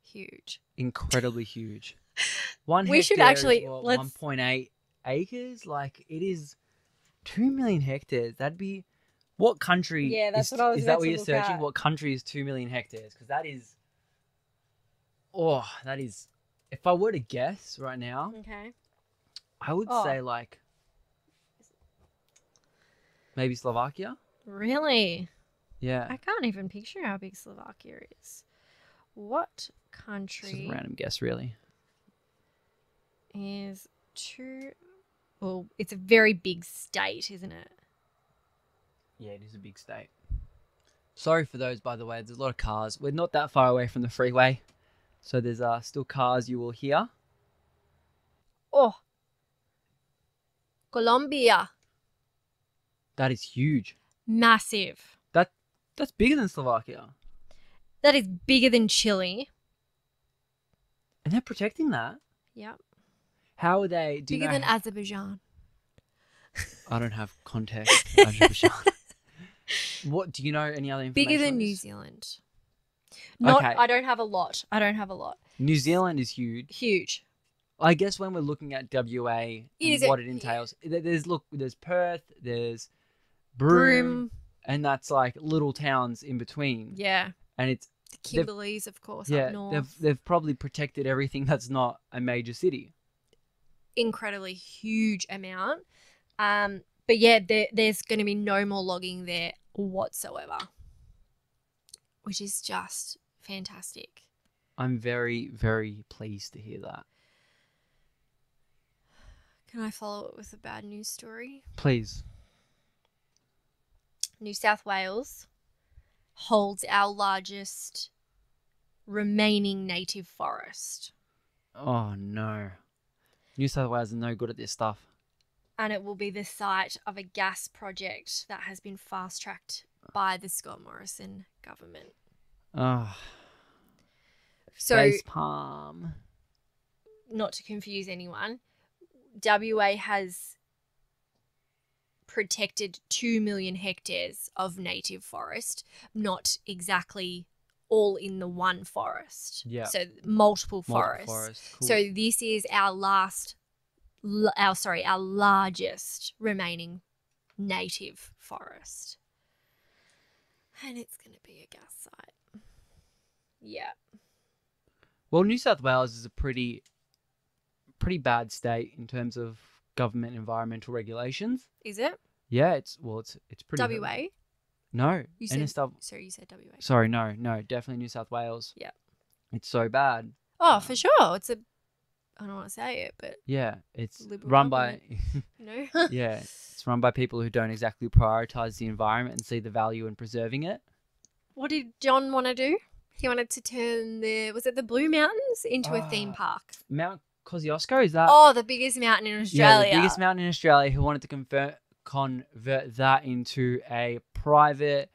Huge. incredibly huge. One We should actually- what, let's- 1.8 acres. Like it is two million hectares. That'd be what country? Yeah, that's is, what I was Is that what you're searching? at. What country is two million hectares? Because that is. Oh, that is. If I were to guess right now, Okay. I would Oh. say like. Maybe Slovakia. Really? Yeah. I can't even picture how big Slovakia is. What just a country random guess, really. is two? Well, it's a very big state, isn't it? Yeah, it is a big state. Sorry for those, by the way. There's a lot of cars. We're not that far away from the freeway, so there's uh, still cars you will hear. Oh, Colombia, That is huge. Massive. That that's bigger than Slovakia, That is bigger than Chile. and they're protecting that. Yep. How are they? Do Bigger know than how- Azerbaijan. I don't have context. Azerbaijan. what do you know? Any other information? Bigger than New? Zealand. Not. Okay. I don't have a lot. I don't have a lot. New Zealand is huge. Huge. I guess when we're looking at WA and is what it entails, th- there's look, there's Perth, there's Broome, Broome. and that's like little towns in between. Yeah. And it's The Kimberleys, of course, yeah, up north. they've they've probably protected everything that's not a major city. incredibly huge amount. Um, but yeah, there, there's going to be no more logging there whatsoever, which is just fantastic. I'm very very pleased to hear that. Can I follow it with a bad news story? Please. New South Wales holds our largest remaining native forest, Oh no. New South Wales is no good at this stuff. and it will be the site of a gas project that has been fast tracked by the Scott Morrison government. Oh, So, face palm. not to confuse anyone, WA has protected 2 million hectares of native forest, not exactly all in the one forest. Yeah. So multiple, Multiple forests. forest, cool. So this is our last our sorry, our largest remaining native forest. And it's going to be a gas site. Yeah. Well, New South Wales is a pretty pretty bad state in terms of government environmental regulations. Is it? Yeah, it's well, it's it's pretty. WA? No, You said- stuff. Sorry, you said WA. Sorry, no, no, definitely New South Wales. Yeah. it's so bad. Oh, for sure. It's a. I don't want to say it, but Yeah, it's run by. you know. yeah, it's run by people who don't exactly prioritize the environment and see the value in preserving it. what did John want to do? He wanted to turn the was it the Blue Mountains into a theme Ah, park. Mount Kosciuszko is that? oh, the biggest mountain in yeah, Australia. the biggest mountain in Australia. Who wanted to convert convert that into a private,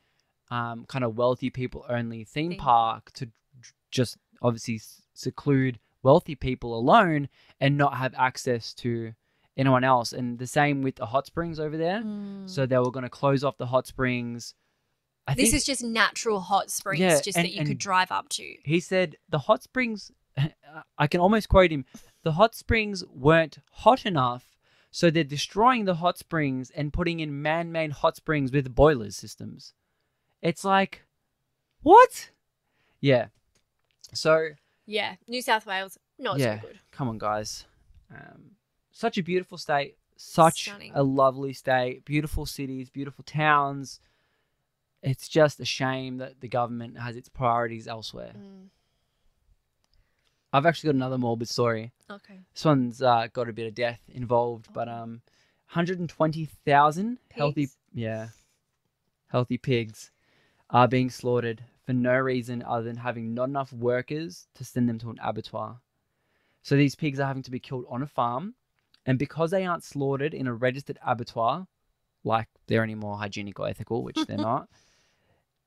um, kind of wealthy people only theme park to just obviously seclude wealthy people alone and not have access to anyone else. And the same with the hot springs over there. Mm. So they were going to close off the hot springs. I this think is just natural hot springs, Yeah, just and- that you could drive up to. he said the hot springs. I can almost quote him. The hot springs weren't hot enough, so they're destroying the hot springs and putting in man-made hot springs with boilers systems. It's like, what? Yeah. So Yeah, New South Wales, not Yeah. so good. come on, guys. Um, such a beautiful state, such Stunning. a lovely state, beautiful cities, beautiful towns. It's just a shame that the government has its priorities elsewhere. Mm, I've actually got another morbid story. okay. This one's uh, got a bit of death involved, but um, 120,000 healthy, yeah, healthy pigs are being slaughtered for no reason other than having not enough workers to send them to an abattoir. So these pigs are having to be killed on a farm, and because they aren't slaughtered in a registered abattoir, like they're any more hygienic or ethical, which they're not,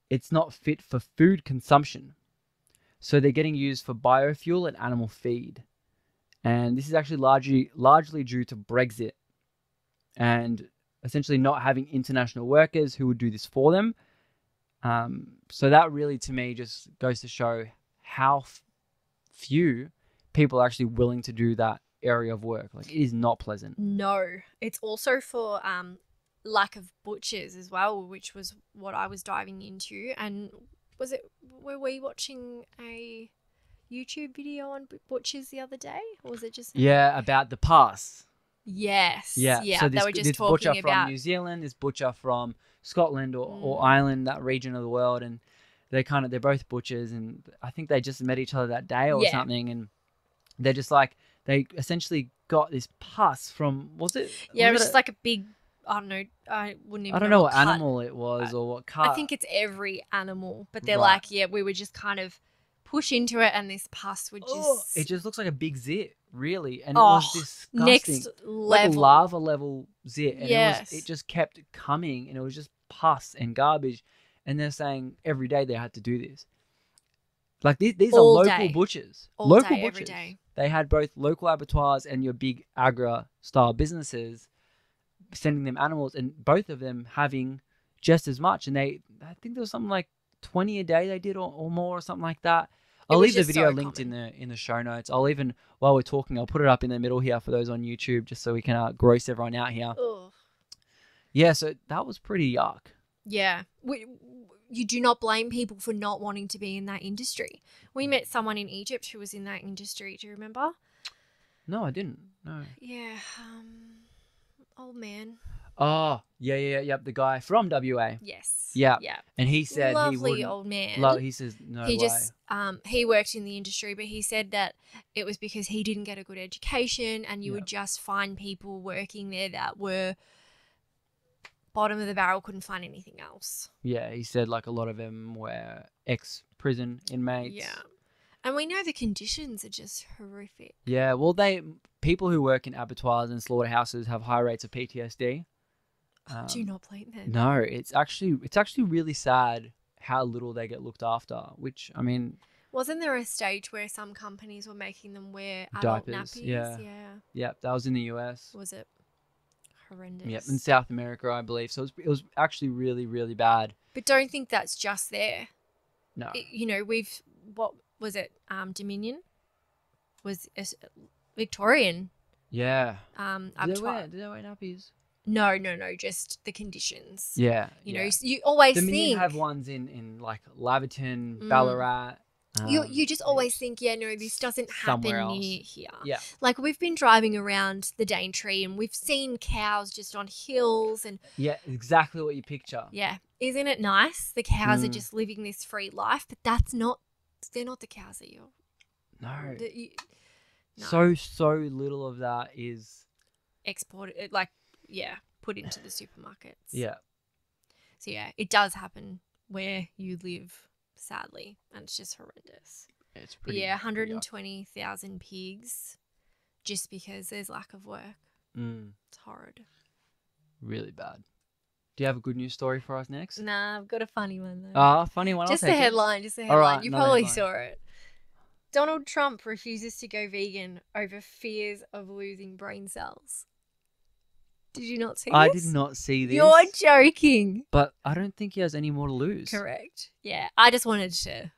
it's not fit for food consumption. So they're getting used for biofuel and animal feed. And this is actually largely largely due to Brexit and essentially not having international workers who would do this for them. Um, so that really, to me, just goes to show how f- few people are actually willing to do that area of work. Like it is not pleasant. No, it's also for um lack of butchers as well, which was what I was diving into. And was it were we watching a YouTube video on bu- butchers the other day, or was it just Yeah, about the pass. Yes, Yeah, yeah. So this, they were just this butcher talking from New Zealand, this butcher from Scotland or, or Mm. Ireland, that region of the world, and they kind of they're both butchers, and I think they just met each other that day or Yeah. something, and they're just like they essentially got this pus from was it? yeah. It was it just like a big. I don't know. I wouldn't even. I don't know what cut- animal it was or what cut. I think it's every animal, but they're Right. like, yeah, we would just kind of push into it, and this pus would just Ugh, it just looks like a big zit, really, and Oh, it was oh, disgusting. next like level. lava level zit, and it Yes. was it just kept coming, and it was just pus and garbage. And they're saying every day they had to do this. Like these, these All are local day. butchers, All local day, every butchers. day. They had both local abattoirs and your big agra style businesses sending them animals, and both of them having just as much. And they, I think there was something like twenty a day they did, or, or more, or something like that. I'll leave the video so linked in the in the show notes. I'll even while we're talking, I'll put it up in the middle here for those on YouTube, just so we can uh, gross everyone out here. Ugh. Yeah, so that was pretty yuck. Yeah. We, you do not blame people for not wanting to be in that industry. We met someone in Egypt who was in that industry. Do you remember? No, I didn't. No. Yeah. Um, old man. Oh, yeah, yeah, yeah, yep. The guy from WA, Yes. Yeah. Yeah. and he said Lovely wouldn't. old man. Lo- he says no he way. just um he worked in the industry but he said that it was because he didn't get a good education and you Yeah. would just find people working there that were bottom of the barrel couldn't find anything else Yeah, he said like a lot of them were ex-prison inmates. yeah and we know the conditions are just horrific Yeah, well, they people who work in abattoirs and slaughterhouses have high rates of PTSD. do Um, not blame them No, it's actually it's actually really sad how little they get looked after. Which I mean, wasn't there a stage where some companies were making them wear adult Diapers, nappies yeah. yeah yeah, that was in the US. was it horrendous Yep, in South America, I believe. So it was, it was actually really, really bad. but don't think that's just there No, it- you know, we've what was it? Um, Dominion was a s- Victorian. yeah. Um, Did they, abattoir. wear, did they wear nappies? No, no, no, just the conditions. Yeah, You yeah. know, you always Dominion think have ones in in like Laverton, Mm. Ballarat. you um, you just always think, yeah, no, this doesn't happen near here. Yeah. Like we've been driving around the Daintree and we've seen cows just on hills and Yeah, exactly what you picture. yeah, isn't it nice? The cows are Mm. just living this free life, but that's not. They're not the cows that you're. No. that you No. So so little of that is exported, like yeah, put into the supermarkets. yeah. So yeah, it does happen where you live, sadly, and it's just horrendous. It's But yeah, pretty yuck. 120,000 pigs, just because there's lack of work. Mm, It's horrid. really bad. Do you have a good news story for us next? Nah, I've got a funny one though. Ah, funny one. I'll just it. headline. Just the headline. right, you probably headline. saw it. Donald Trump refuses to go vegan over fears of losing brain cells. Did you not see I this? did not see this. You're joking. but I don't think he has any more to lose. Correct. Yeah, I just wanted to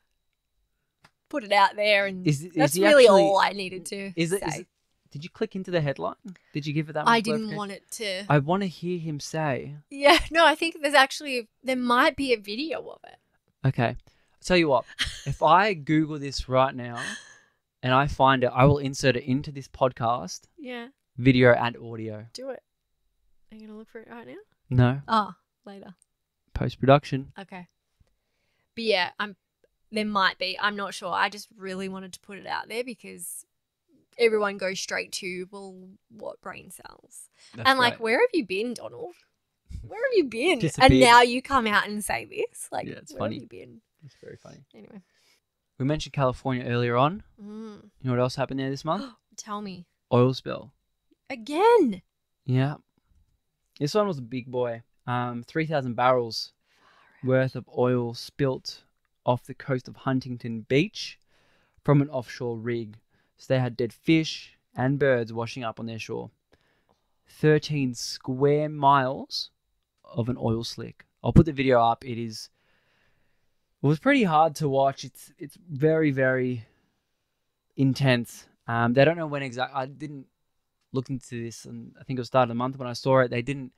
put it out there, and Is- is that's really actually- all I needed to Is it, say. is it? Did you click into the headline? Did you give it that? I didn't want it to. I want to hear him say. Yeah, no, I think there's actually there might be a video of it. Okay. I'll tell you what. if I Google this right now, and I find it, I will insert it into this podcast, Yeah, video and audio. do it. Are you gonna look for it right now? No Oh, later. post production. Okay. But yeah, I'm. There might be. I'm not sure. I just really wanted to put it out there because everyone goes straight to well, what brain cells? and like, where have you been, Donald? Where have you been? and now you come out and say this. Like, Yeah, it's where funny. have you been? It's very funny. Anyway. We mentioned California earlier on. Mm. You know what else happened there this month? Tell me Oil spill. again. Yeah. This one was a big boy. Um, 3,000 barrels worth of oil spilt off the coast of Huntington Beach. from an offshore rig. So they had dead fish and birds washing up on their shore. 13 square miles of an oil slick. I'll put the video up. It is it was pretty hard to watch. It's it's very very intense. Um, they don't know when exact. I didn't look into this, and I think it was start of the month when I saw it. They didn't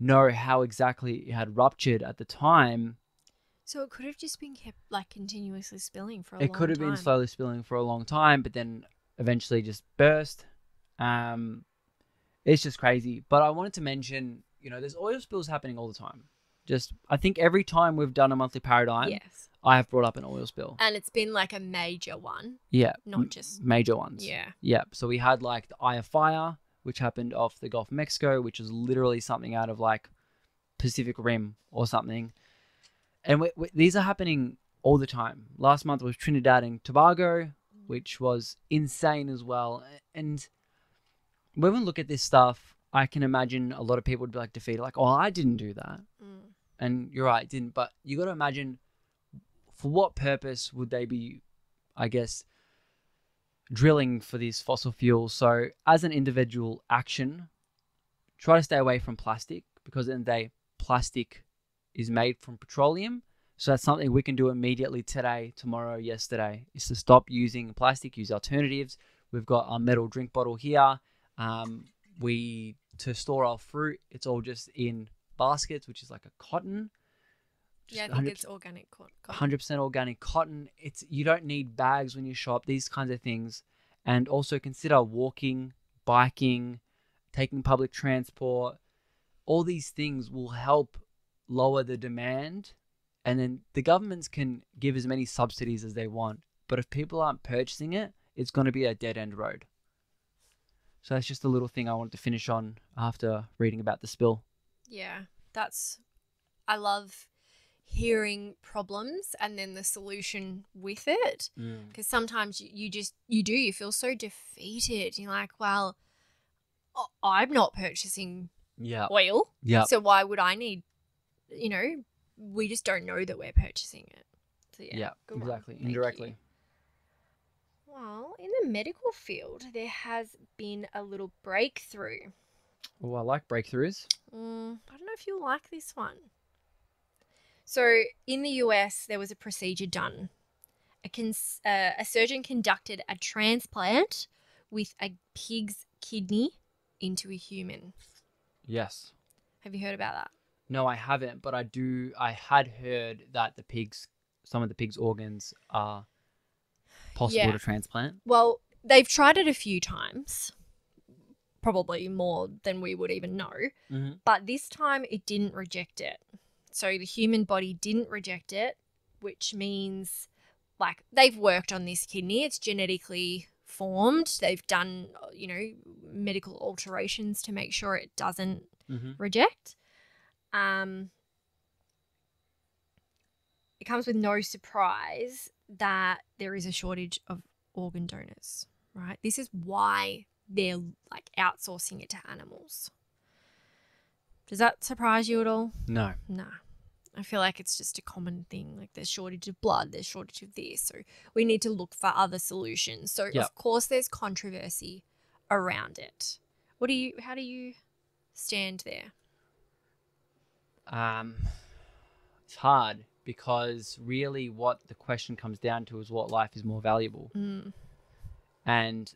know how exactly it had ruptured at the time. So it could have just been kept like continuously spilling for a it long could have been slowly spilling for a long time, but then eventually just burst. Um, it's just crazy. But I wanted to mention, you know, there's oil spills happening all the time. Just, I think every time we've done a monthly paradigm, Yes. I have brought up an oil spill. And it's been like a major one, Yeah, not just major ones. yeah. Yeah. So we had like the Eye of Fire, which happened off the Gulf of Mexico, which is literally something out of like Pacific Rim or something. And we, we, these are happening all the time. Last month was Trinidad and Tobago, which was insane as well. And when we look at this stuff, I can imagine a lot of people would be like defeated, like, "Oh, I didn't do that," Mm. and you're right, didn't. But you got to imagine, for what purpose would they be? I guess drilling for these fossil fuels. So, as an individual action, try to stay away from plastic because then they plastic is made from petroleum. So that's something we can do immediately today, tomorrow, yesterday, is to stop using plastic, use alternatives. We've got our metal drink bottle here. Um, we to store our fruit, it's all just in baskets, which is like a cotton. Yeah, I think it's organic cotton. hundred percent organic cotton. It's you don't need bags when you shop. These kinds of things, and also consider walking, biking, taking public transport. All these things will help lower the demand, and then the governments can give as many subsidies as they want. But if people aren't purchasing it, it's going to be a dead end road. So that's just a little thing I wanted to finish on after reading about the spill. Yeah, that's. I love hearing problems and then the solution with it mm. because sometimes you, just you do you feel so defeated. You're like, well, I'm not purchasing Yeah. oil, Yeah. so why would I need? You know, we just don't know that we're purchasing it. So yeah, Yeah. good exactly. Thank. Indirectly. Well, in the medical field, there has been a little breakthrough. Oh, I like breakthroughs. Mm, I don't know if you'll like this one. So, in the US, there was a procedure done. A, cons- uh, a surgeon conducted a transplant with a pig's kidney into a human. Yes. Have you heard about that? No, I haven't, but I do. I had heard that the pigs, some of the pigs' organs are possible Yeah. to transplant. Well, they've tried it a few times, probably more than we would even know, Mm-hmm. but this time it didn't reject it. So the human body didn't reject it, which means like they've worked on this kidney, it's genetically formed. They've done, you know, medical alterations to make sure it doesn't Mm-hmm. reject. Um, it comes with no surprise that there is a shortage of organ donors, right? This is why they're like outsourcing it to animals. Does that surprise you at all? No. Nah. I feel like it's just a common thing. Like there's shortage of blood, there's shortage of this. So we need to look for other solutions. So Yep. of course there's controversy around it. What do you how do you stand there? Um, it's hard because really, what the question comes down to is what life is more valuable, Mm. and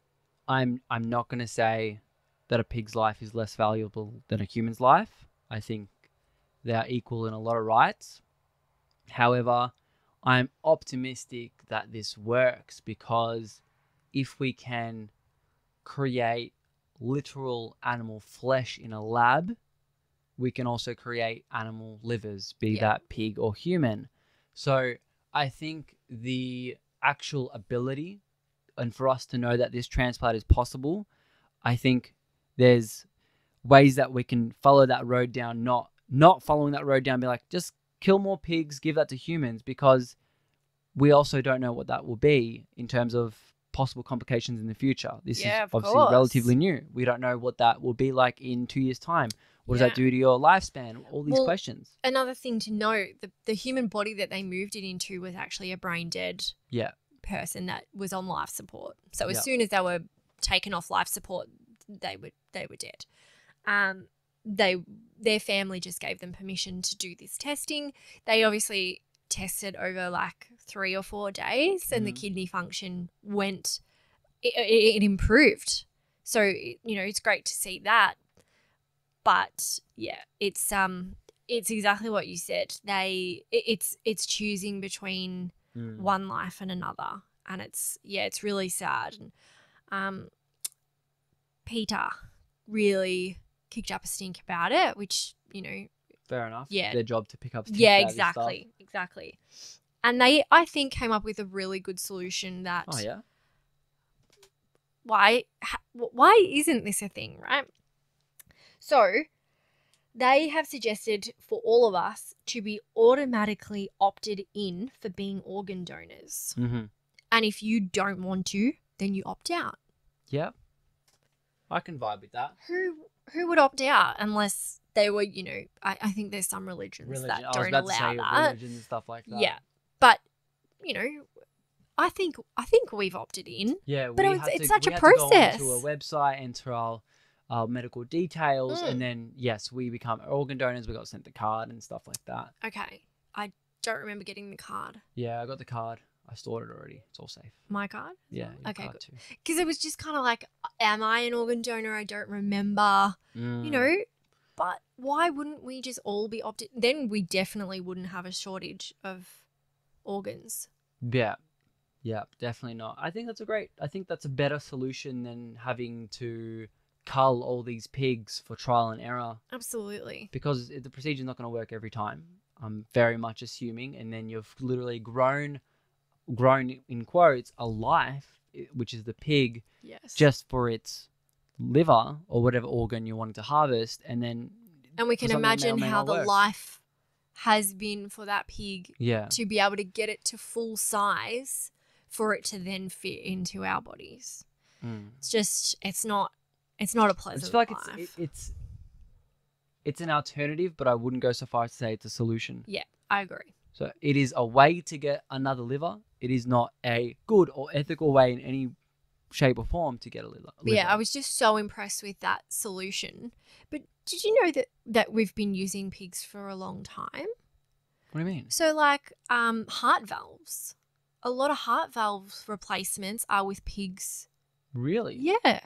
I'm I'm not going to say that a pig's life is less valuable than a human's life. I think they are equal in a lot of rights. However, I'm optimistic that this works because if we can create literal animal flesh in a lab, we can also create animal livers, be Yeah. that pig or human. So I think the actual ability and for us to know that this transplant is possible, I think there's ways that we can follow that road down, not not following that road down, be like, just kill more pigs, give that to humans, because we also don't know what that will be in terms of possible complications in the future. This Yeah, is obviously course. relatively new. We don't know what that will be like in two years' time. What does Yeah. that do to your lifespan? All these Well, questions. Another thing to note, the, the human body that they moved it into was actually a brain dead Yeah. person that was on life support. So as Yep. soon as they were taken off life support, they were they were dead. Um, they their family just gave them permission to do this testing. They obviously tested over like three or four days, and the Mhm. kidney function went. It, it, it improved. So you know it's great to see that, but yeah, it's um it's exactly what you said. They it, it's it's choosing between Mm. one life and another, and it's yeah, it's really sad. And um, PETA really kicked up a stink about it, which you know, Fair enough. Yeah. Their job to pick up. yeah, exactly, exactly. And they, I think, came up with a really good solution that Oh yeah. why ha- why isn't this a thing, right? So, they have suggested for all of us to be automatically opted in for being organ donors. Mm-hmm. And if you don't want to, then you opt out. Yeah. I can vibe with that. Who who would opt out unless they were, you know, I, I think there's some religions Religion. that I was don't to allow say that. religion and stuff like that. Yeah. But, you know, I think I think we've opted in. Yeah, But it's- it's to, such we a had to go process. onto a website, enter our, our medical details, Mm. and then yes, we become organ donors. We got sent the card and stuff like that. Okay. I don't remember getting the card. Yeah, I got the card. I stored it already. It's all safe. My card? Yeah, Okay. Because it was just kind of like, am I an organ donor? I don't remember. You Mm. know, but why wouldn't we just all be opted? Then we definitely wouldn't have a shortage of organs. Yeah. Yeah, definitely not. I think that's a great I think that's a better solution than having to cull all these pigs for trial and error Absolutely. because the procedure's not going to work every time. I'm very much assuming and then you've literally grown grown in quotes a life i- which is the pig Yes. just for its liver or whatever organ you're wanting to harvest and then and we can something that may or imagine may how not the work. life has been for that pig yeah to be able to get it to full size for it to then fit into our bodies. Mm. It's just it's not it's not a pleasant just feel like it's life. it, it's it's an alternative, but I wouldn't go so far as to say it's a solution. Yeah, I agree. So it is a way to get another liver. It is not a good or ethical way in any shape or form to get a liver. But yeah. I was just so impressed with that solution. But did you know that that we've been using pigs for a long time? What do you mean? So like um heart valves. A lot of heart valve replacements are with pigs. Really? Yeah.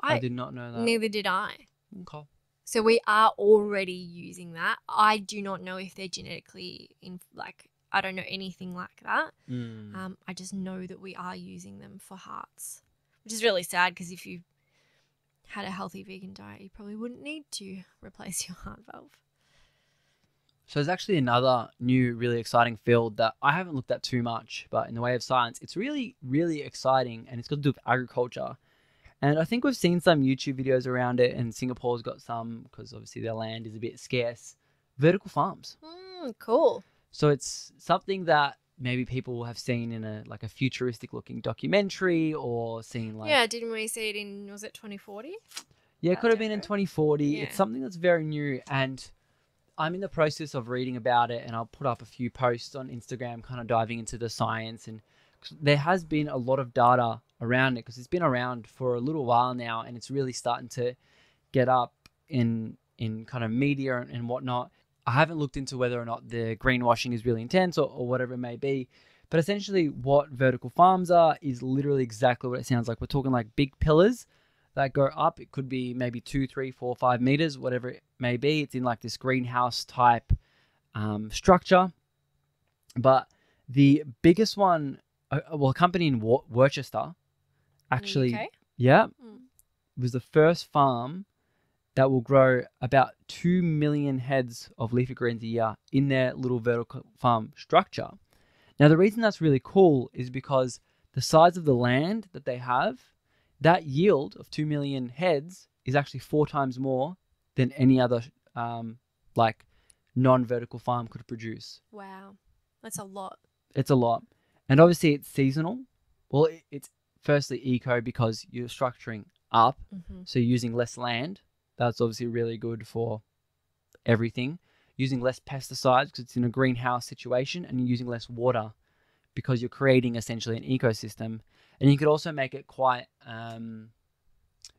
I, I, did not know that. neither did I. Okay. So we are already using that. I do not know if they're genetically in like I don't know anything like that. Mm. Um, I just know that we are using them for hearts, which is really sad because if you had a healthy vegan diet, you probably wouldn't need to replace your heart valve. So there's actually another new, really exciting field that I haven't looked at too much, but in the way of science, it's really, really exciting, and it's got to do with agriculture. And I think we've seen some YouTube videos around it, and Singapore's got some because obviously their land is a bit scarce. Vertical farms. Mm, cool. So it's something that maybe people have seen in a like a futuristic looking documentary or seen like yeah, didn't we see it in was it 2040? Yeah, it could have been in 2040. Yeah. It's something that's very new, and I'm in the process of reading about it, and I'll put up a few posts on Instagram, kind of diving into the science. And there has been a lot of data around it because it's been around for a little while now, and it's really starting to get up in in kind of media and, and whatnot. I haven't looked into whether or not the greenwashing is really intense or, or whatever it may be. But essentially, what vertical farms are is literally exactly what it sounds like. We're talking like big pillars that go up. It could be maybe two, three, four, five meters, whatever it may be. It's in like this greenhouse type um, structure. But the biggest one, uh, well, a company in Wor- Worcester, actually, yeah, Mm. was the first farm that will grow about 2 million heads of leafy greens a year in their little vertical farm structure. Now, the reason that's really cool is because the size of the land that they have, that yield of 2 million heads is actually four times more than any other um, like non-vertical farm could produce. Wow, that's a lot. It's a lot. And obviously it's seasonal. Well, it- it's firstly eco because you're structuring up hmm so you're using less land. That's obviously really good for everything. Using less pesticides because it's in a greenhouse situation, and you're using less water because you're creating essentially an ecosystem, and you could also make it quite um,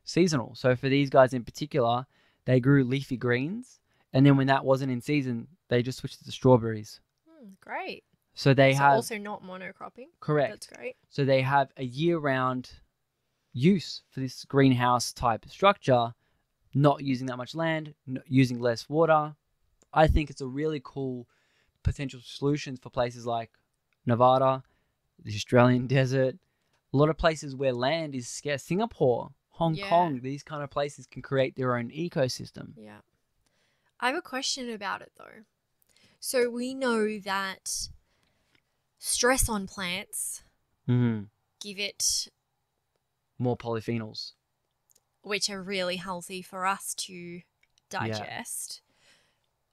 seasonal. So for these guys in particular, they grew leafy greens, and then when that wasn't in season, they just switched to strawberries. Hmm, great. So they so have also not monocropping. correct. That's great. So they have a year-round use for this greenhouse type structure, not using that much land, using less water. I think it's a really cool potential solution for places like Nevada, the Australian desert, a lot of places where land is scarce. Singapore, Hong Yeah. Kong, these kind of places can create their own ecosystem. Yeah. I have a question about it though. So we know that stress on plants Mm. give it More polyphenols. which are really healthy for us to digest.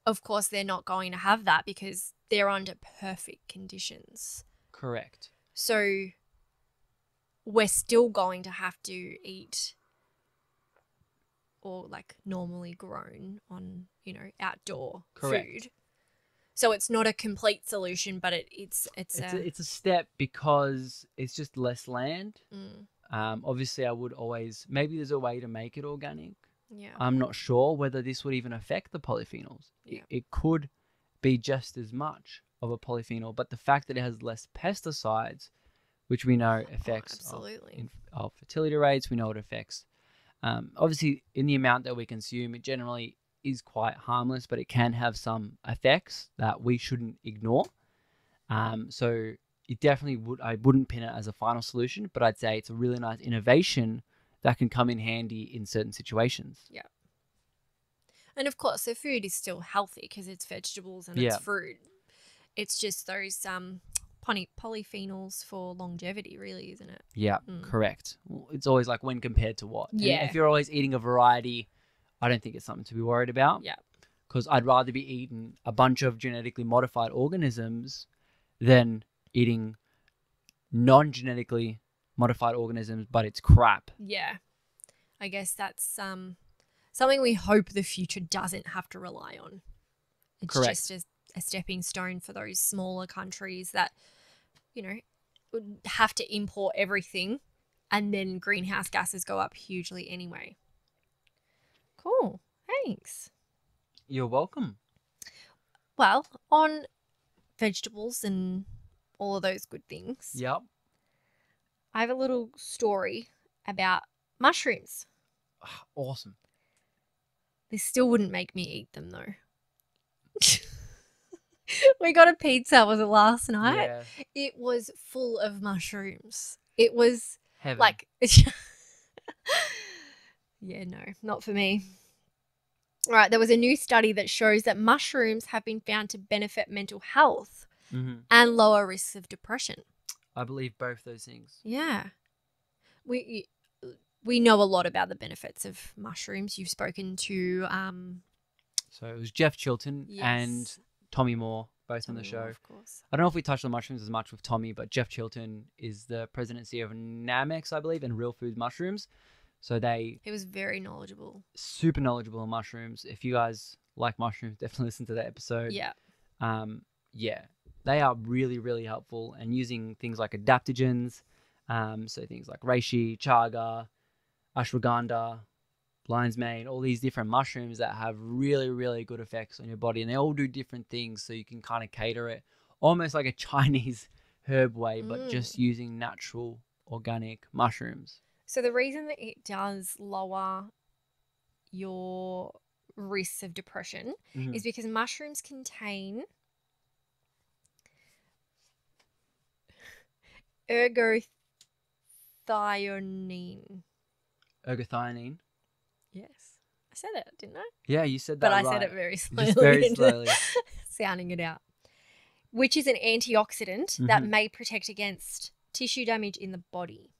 Of course, they're not going to have that because they're under perfect conditions. Correct. So we're still going to have to eat or like normally grown on, you know, outdoor Correct. food. So it's not a complete solution, but it, it's it's, It's a, a, it's a step because it's just less land. mm, Um, obviously, I would always maybe there's a way to make it organic. yeah. I'm not sure whether this would even affect the polyphenols. It- Yeah. It, could be just as much of a polyphenol, but the fact that it has less pesticides, which we know affects of, absolutely. in, of fertility rates, we know it affects. Um, obviously, in the amount that we consume, it generally is quite harmless, but it can have some effects that we shouldn't ignore. Um, so it definitely would. I wouldn't pin it as a final solution, but I'd say it's a really nice innovation that can come in handy in certain situations. Yeah. And of course, the food is still healthy because it's vegetables and Yeah. it's fruit. It's just those um poly- polyphenols for longevity, really, isn't it? Yeah, Mm. correct. Well, It's always like when compared to what. And Yeah. if you're always eating a variety, I don't think it's something to be worried about. Yeah. Because I'd rather be eating a bunch of genetically modified organisms than eating non-genetically modified organisms, but it's crap. Yeah. I guess that's um something we hope the future doesn't have to rely on. It's Correct. just a, a stepping stone for those smaller countries that, you know, would have to import everything and then greenhouse gases go up hugely anyway. Cool. Thanks. You're welcome. Well, on vegetables and all of those good things, Yep. I have a little story about mushrooms. Awesome. This still wouldn't make me eat them though. we got a pizza, was it last night? Yeah. It was full of mushrooms. It was Heaven. like, yeah, no, not for me. All right, there was a new study that shows that mushrooms have been found to benefit mental health Mhm. and lower risks of depression. I believe both those things. Yeah. We we know a lot about the benefits of mushrooms. You've spoken to um So it was Jeff Chilton and Tommy Moore, both on the show. Moore, of course. I don't know if we touched on mushrooms as much with Tommy, but Jeff Chilton is the presidency of Nammex, I believe, and Real Food Mushrooms. So they He was very knowledgeable. super knowledgeable on mushrooms. If you guys like mushrooms, definitely listen to that episode. Yeah. Um, yeah, they are really, really helpful and using things like adaptogens. Um, so things like reishi, chaga, ashwagandha, lion's mane, all these different mushrooms that have really, really good effects on your body, and they all do different things. So you can kind of cater it almost like a Chinese herb way, but Mm. just using natural, organic mushrooms. So the reason that it does lower your risks of depression Mhm. is because mushrooms contain ergothioneine. Ergothioneine. Yes. I said it, didn't I? Yeah, you said that. But I right. said it very slowly. Just very slowly. sounding it out. Which is an antioxidant that Mhm. may protect against tissue damage in the body.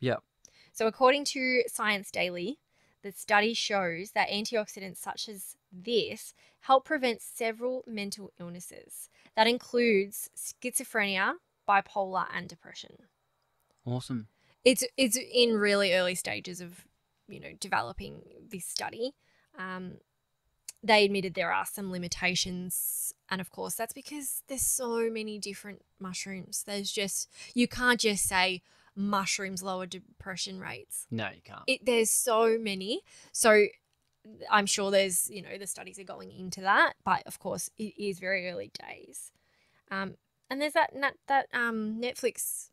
Yep. So, according to Science Daily, the study shows that antioxidants such as this help prevent several mental illnesses. That includes schizophrenia, bipolar, and depression. Awesome. It's it's in really early stages of you know developing this study. Um, they admitted there are some limitations. And of course, that's because there's so many different mushrooms. There's just, you can't just say mushrooms lower depression rates. No, you can't. It, there's so many. So I'm sure there's, you know, the studies are going into that. But of course, it is very early days. Um, and there's that, that, that um, Netflix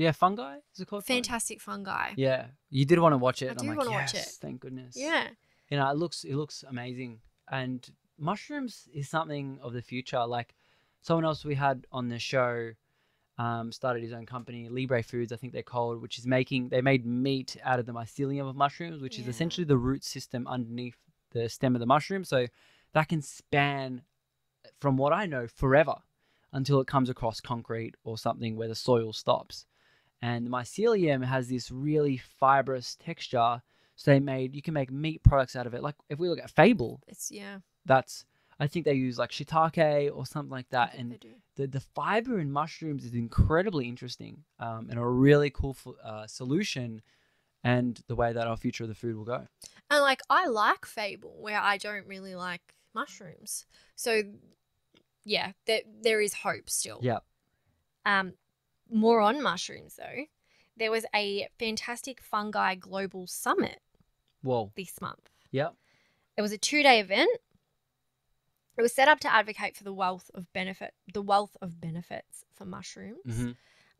yeah, fungi is it called? Fantastic fungi. Yeah, you did want to watch it. I and do I'm like, wanna watch it. Thank goodness. Yeah. you know, it looks it looks amazing, and mushrooms is something of the future. Like someone else we had on the show um, started his own company, Libre Foods, I think they're called, which is making they made meat out of the mycelium of mushrooms, which is essentially the root system underneath the stem of the mushroom. So that can span, from what I know, forever until it comes across concrete or something where the soil stops. And the mycelium has this really fibrous texture. So they made you can make meat products out of it. Like if we look at Fable, It's, yeah. that's I think they use like shiitake or something like that. And the, the fiber in mushrooms is incredibly interesting um, and a really cool f- uh, solution and the way that our future of the food will go. And like I like Fable, where I don't really like mushrooms. So yeah, there there is hope still. Yeah. Um, more on mushrooms though. There was a fantastic fungi global summit Whoa. this month. Yep. It was a two day event. It was set up to advocate for the wealth of benefit, the wealth of benefits for mushrooms, hmm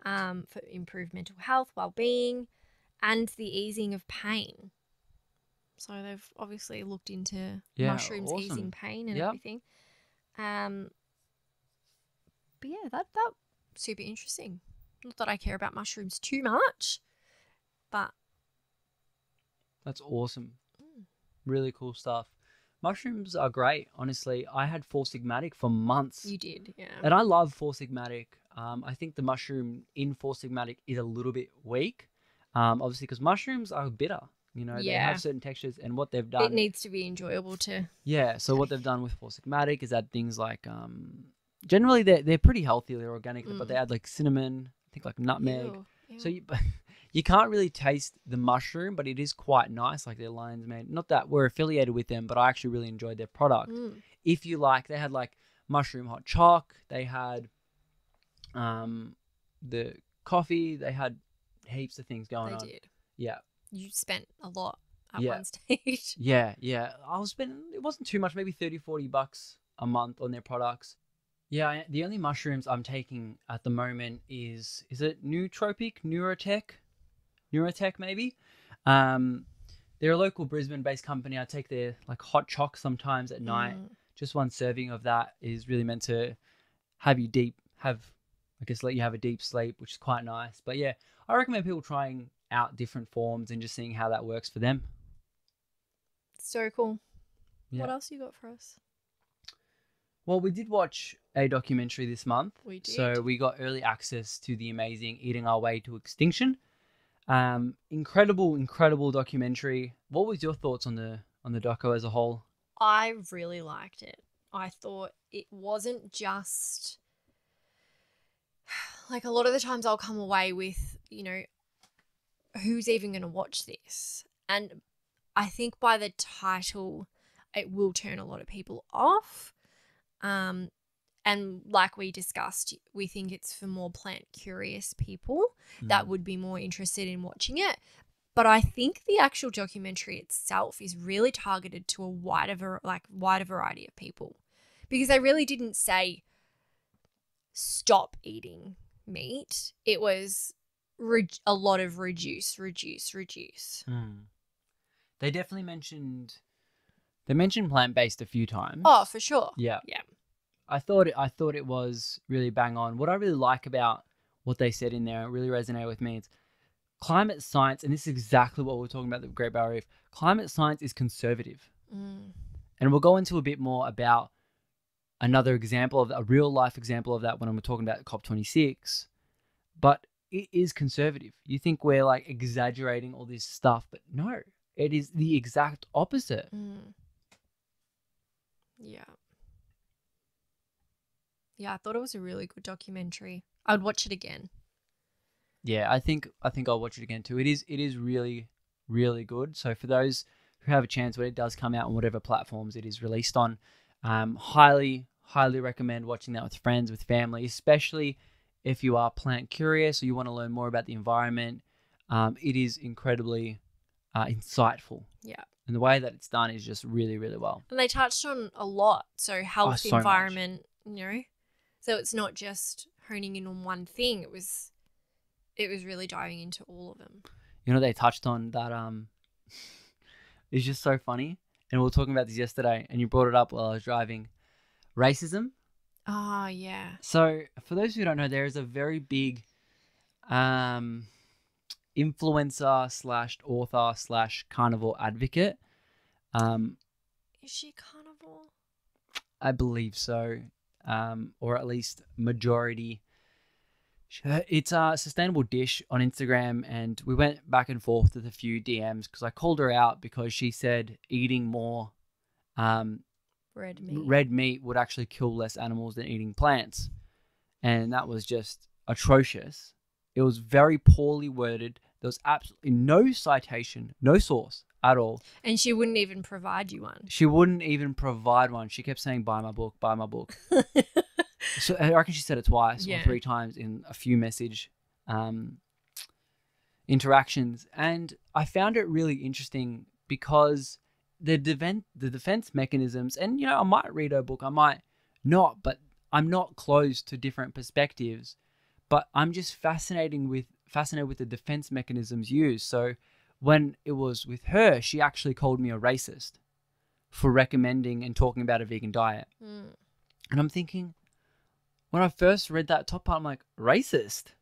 um, for improved mental health, well being, and the easing of pain. So they've obviously looked into Yeah, mushrooms awesome. easing pain and Yep. everything. Um, but yeah, that that super interesting. Not that I care about mushrooms too much, but That's awesome. Mm. Really cool stuff. Mushrooms are great, honestly. I had Four Sigmatic for months. you did, yeah. And I love Four Sigmatic. Um, I think the mushroom in Four Sigmatic is a little bit weak, um, obviously because mushrooms are bitter. You know, they Yeah. have certain textures, and what they've done, It needs to be enjoyable to. yeah. So what they've done with Four Sigmatic is add things like, um, generally they're they're pretty healthy, they're organic, but Mm. they add like cinnamon, I think like nutmeg. Ew, ew. So you you can't really taste the mushroom, but it is quite nice. Like their lion's made. Not that we're affiliated with them, but I actually really enjoyed their product Mm. if you like, they had like mushroom hot choc. They had um the coffee. They had heaps of things going they on. did. Yeah, You spent a lot at Yeah. one stage. yeah, yeah. I was spending. It wasn't too much. Maybe 30, 40 bucks a month on their products. Yeah, the only mushrooms I'm taking at the moment is is it Nootropic, Neurotech, Neurotech maybe. Um, they're a local Brisbane-based company. I take their like hot choc sometimes at night. Mm. just one serving of that is really meant to have you deep have i guess let you have a deep sleep which is quite nice but yeah i recommend people trying out different forms and just seeing how that works for them So cool. Yeah. What else you got for us? well we did watch a documentary this month We did. so we got early access to the amazing eating our way to extinction um incredible incredible documentary what was your thoughts on the on the doco as a whole I really liked it. I thought it wasn't just like a lot of the times I'll come away with, you know, who's even going to watch this? And I think by the title, it will turn a lot of people off. Um, and like we discussed, we think it's for more plant curious people that Mm. would be more interested in watching it. But I think the actual documentary itself is really targeted to a wider, like wider variety of people, because they really didn't say stop eating meat. It was re- a lot of reduce, reduce, reduce. Mm. they definitely mentioned they mentioned plant-based a few times Oh, for sure. Yeah. Yeah. I thought it, I thought it was really bang on. What I really like about what they said in there, it really resonated with me. It's climate science, and this is exactly what we we're talking about the Great Barrier Reef. Climate science is conservative, Mm. and we'll go into a bit more about another example of a real life example of that when I'm talking about COP26. But it is conservative. You think we're like exaggerating all this stuff, but no, it is the exact opposite. Mm. Yeah. Yeah, I thought it was a really good documentary. I would watch it again. Yeah, I think I think I'll watch it again too. It is it is really really good. So for those who have a chance when it does come out on whatever platforms it is released on. Um, highly, highly recommend watching that with friends, with family, especially if you are plant curious or you want to learn more about the environment. Um, it is incredibly uh, insightful. Yeah. And the way that it's done is just really, really well. And they touched on a lot. So health, Oh, so much. environment, you know. So it's not just honing in on one thing. It was it was really diving into all of them. You know, they touched on that. Um, it's just so funny. And we were talking about this yesterday, and you brought it up while I was driving. Racism. Oh yeah. So, for those who don't know, there is a very big um, influencer slash author slash carnivore advocate. Um, Is she carnivore? I believe so, um, or at least majority. It's a sustainable dish on Instagram, and we went back and forth with a few DMs because I called her out because she said eating more um, Red meat. red meat would actually kill less animals than eating plants. And that was just atrocious. It was very poorly worded. There was absolutely no citation, no source at all. And she wouldn't even provide you one. She wouldn't even provide one. She kept saying, buy my book, buy my book. so I reckon she said it twice Yeah. or three times in a few message um, interactions. And I found it really interesting because the defense, the defense mechanisms, and you know, I might read her book, I might not, but I'm not closed to different perspectives. But I'm just fascinating with fascinated with the defense mechanisms used. So when it was with her, she actually called me a racist for recommending and talking about a vegan diet. Mm. And I'm thinking, when I first read that top part, I'm like, racist?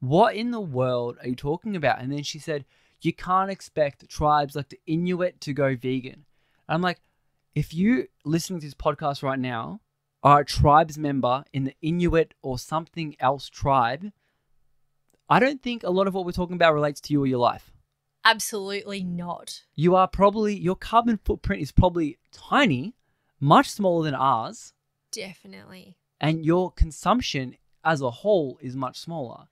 What in the world are you talking about? And then she said, you can't expect tribes like the Inuit to go vegan. I'm like, if you listening to this podcast right now are a tribes member in the Inuit or something else tribe, I don't think a lot of what we're talking about relates to you or your life. Absolutely not. You are probably, your carbon footprint is probably tiny, much smaller than ours Definitely. and your consumption as a whole is much smaller.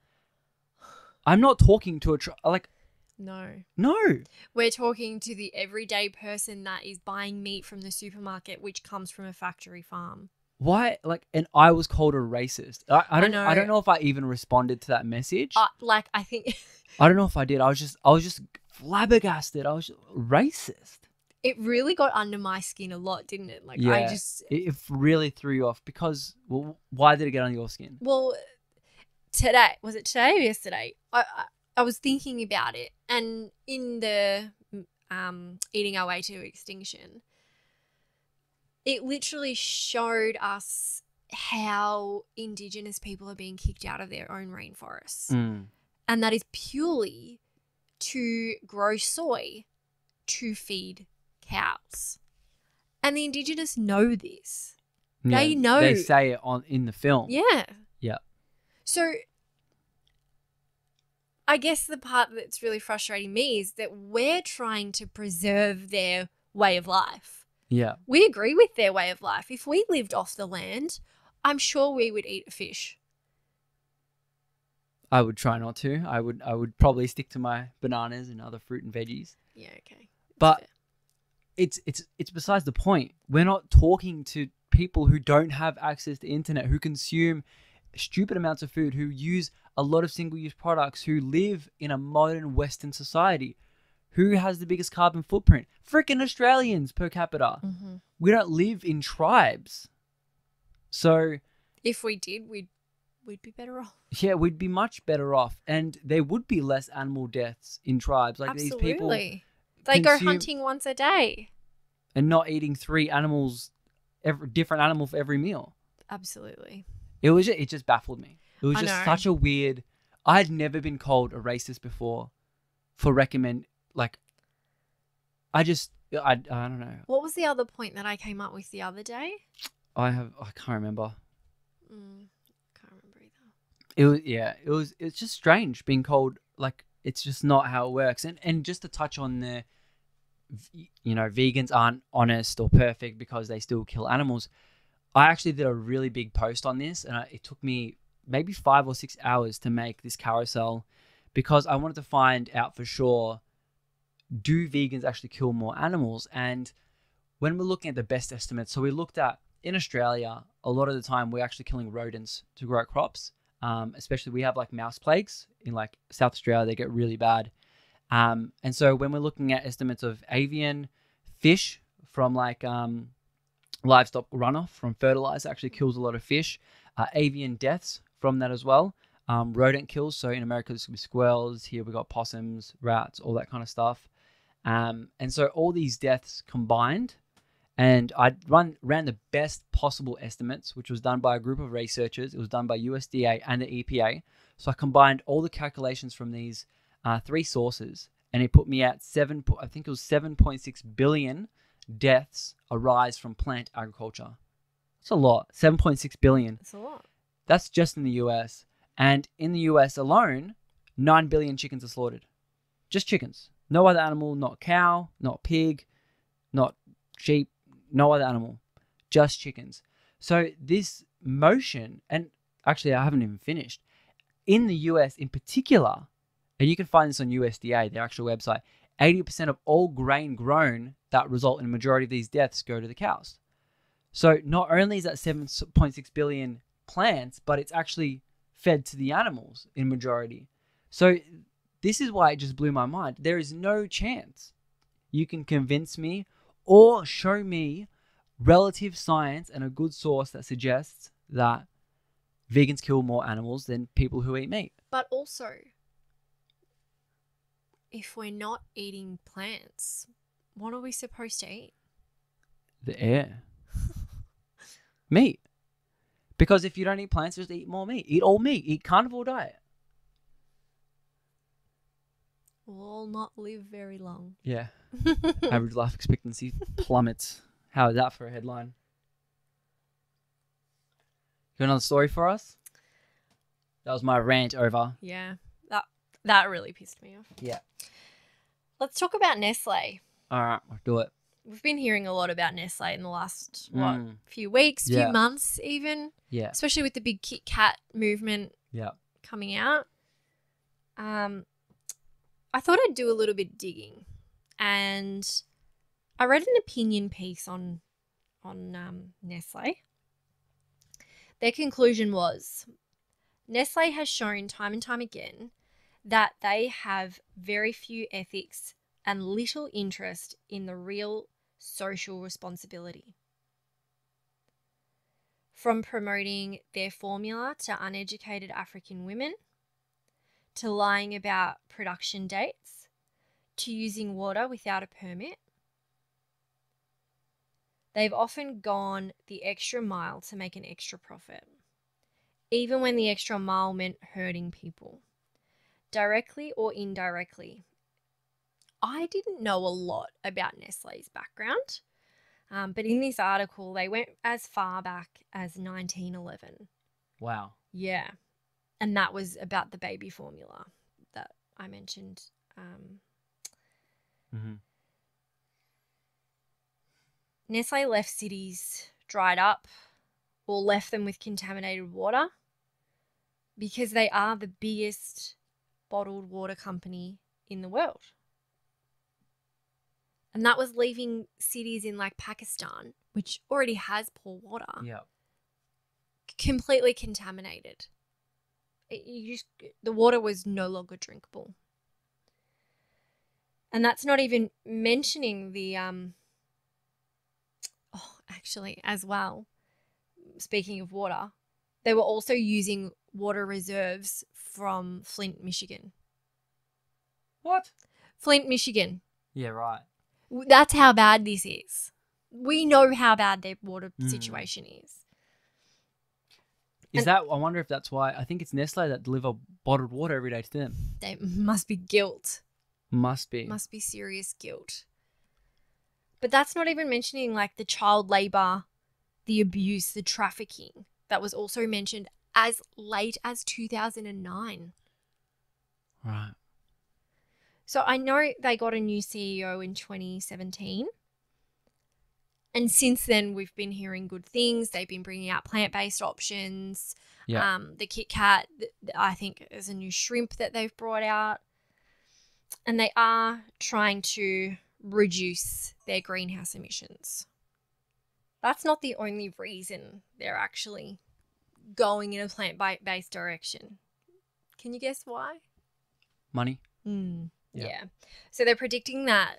I'm not talking to a tr- like No. no. We're talking to the everyday person that is buying meat from the supermarket, which comes from a factory farm. Why like and I was called a racist. I, I I don't know I, don't know if I even responded to that message. Uh, like, I think I don't know if I did. I was just I was just flabbergasted. I was racist. it really got under my skin a lot, didn't it? Like, I just, It, it really threw you off because well, why did it get on your skin? well, today, was it today or yesterday? I, I, I was thinking about it, and in the um, Eating Our Way to Extinction, it literally showed us how Indigenous people are being kicked out of their own rainforests. Mm. and that is purely to grow soy to feed cows. And the indigenous know this. They know. They say it on in the film. Yeah. Yeah. So I guess the part that's really frustrating me is that we're trying to preserve their way of life. Yeah. We agree with their way of life. If we lived off the land, I'm sure we would eat a fish. I would try not to. I would I would probably stick to my bananas and other fruit and veggies. Yeah, okay. But fair. it's it's it's besides the point. We're not talking to people who don't have access to internet, who consume stupid amounts of food, who use a lot of single-use products, who live in a modern Western society. Who has the biggest carbon footprint? Freaking Australians per capita. Mhm. We don't live in tribes. So If we did, we'd we'd be better off. yeah, we'd be much better off, and there would be less animal deaths in tribes. Like these people Absolutely. They go hunting once a day. and not eating three animals, every different animal for every meal. Absolutely. It was just, it just baffled me. It was I just know. such a weird. I had never been called a racist before, for recommend like. I just I I don't know. What was the other point that I came up with the other day? I have I can't remember. Mm, can't remember either. It was yeah. It was it's just strange being called like it's just not how it works. And and just to touch on the, you know, vegans aren't honest or perfect because they still kill animals. I actually did a really big post on this, and I, it took me maybe five or six hours to make this carousel because I wanted to find out for sure do vegans actually kill more animals? And when we're looking at the best estimates, so we looked at in Australia, a lot of the time we're actually killing rodents to grow crops. Um, especially we have like mouse plagues in like South Australia, they get really bad. Um, and so when we're looking at estimates of avian fish from like um, livestock runoff from fertilizer actually kills a lot of fish, uh, avian deaths from that as well. Um, rodent kills. So in America, this could be squirrels. Here we got possums, rats, all that kind of stuff. Um, and so all these deaths combined, and I run ran the best possible estimates, which was done by a group of researchers. It was done by USDA and the EPA. So I combined all the calculations from these uh, three sources, and it put me at seven. I think it was seven point six billion deaths arise from plant agriculture. That's a lot. Seven point six billion. That's a lot. That's just in the US. And in the US alone, 9 billion chickens are slaughtered. Just chickens. No other animal, not cow, not pig, not sheep, no other animal. Just chickens. So this motion, and actually, I haven't even finished. In the US in particular, and you can find this on USDA, their actual website, 80% of all grain grown that result in a majority of these deaths go to the cows. So not only is that 7.6 billion plants, but it's actually fed to the animals in majority. So this is why it just blew my mind. There is no chance you can convince me or show me relative science and a good source that suggests that vegans kill more animals than people who eat meat. But also, if we're not eating plants, what are we supposed to eat? The air. meat. Because if you don't eat plants, just eat more meat. Eat all meat. Eat carnivore diet. All not live very long. Yeah. Average life expectancy plummets. How is that for a headline? You got another story for us? That was my rant over. Yeah, that that really pissed me off. Yeah. Let's talk about Nestle. All right, I'll do it. We've been hearing a lot about Nestle in the last what Mm. few weeks, Yeah. few months, even, Yeah. especially with the big Kit Kat movement Yeah. coming out. Um, I thought I'd do a little bit digging, and I read an opinion piece on on um, Nestle. Their conclusion was Nestle has shown time and time again that they have very few ethics and little interest in the real social responsibility. From promoting their formula to uneducated African women, to lying about production dates, to using water without a permit. They've often gone the extra mile to make an extra profit, even when the extra mile meant hurting people, directly or indirectly. I didn't know a lot about Nestle's background, um, but in this article, they went as far back as 1911. Wow. Yeah. And that was about the baby formula that I mentioned. Um, Mm-hmm. Nestle left cities dried up or left them with contaminated water because they are the biggest bottled water company in the world. And that was leaving cities in like Pakistan, which already has poor water, Yeah. completely contaminated. It, you just the water was no longer drinkable. And that's not even mentioning the um oh actually as well speaking of water they were also using water reserves from Flint, Michigan. What? Flint, Michigan. Yeah, right. That's how bad this is. We know how bad their water Mm. situation is. Is And- that? I wonder if that's why. I think it's Nestle that deliver bottled water every day to them. They must be guilt. Must be. Must be serious guilt. But that's not even mentioning like the child labor, the abuse, the trafficking that was also mentioned as late as 2009. Right. So I know they got a new CEO in 2017. And since then, we've been hearing good things. They've been bringing out plant based options. Yeah. Um, the Kit Kat, I think, is a new shrimp that they've brought out. and they are trying to reduce their greenhouse emissions. That's not the only reason they're actually going in a plant based direction. Can you guess why? Money. Mm, Yeah. yeah. So they're predicting that,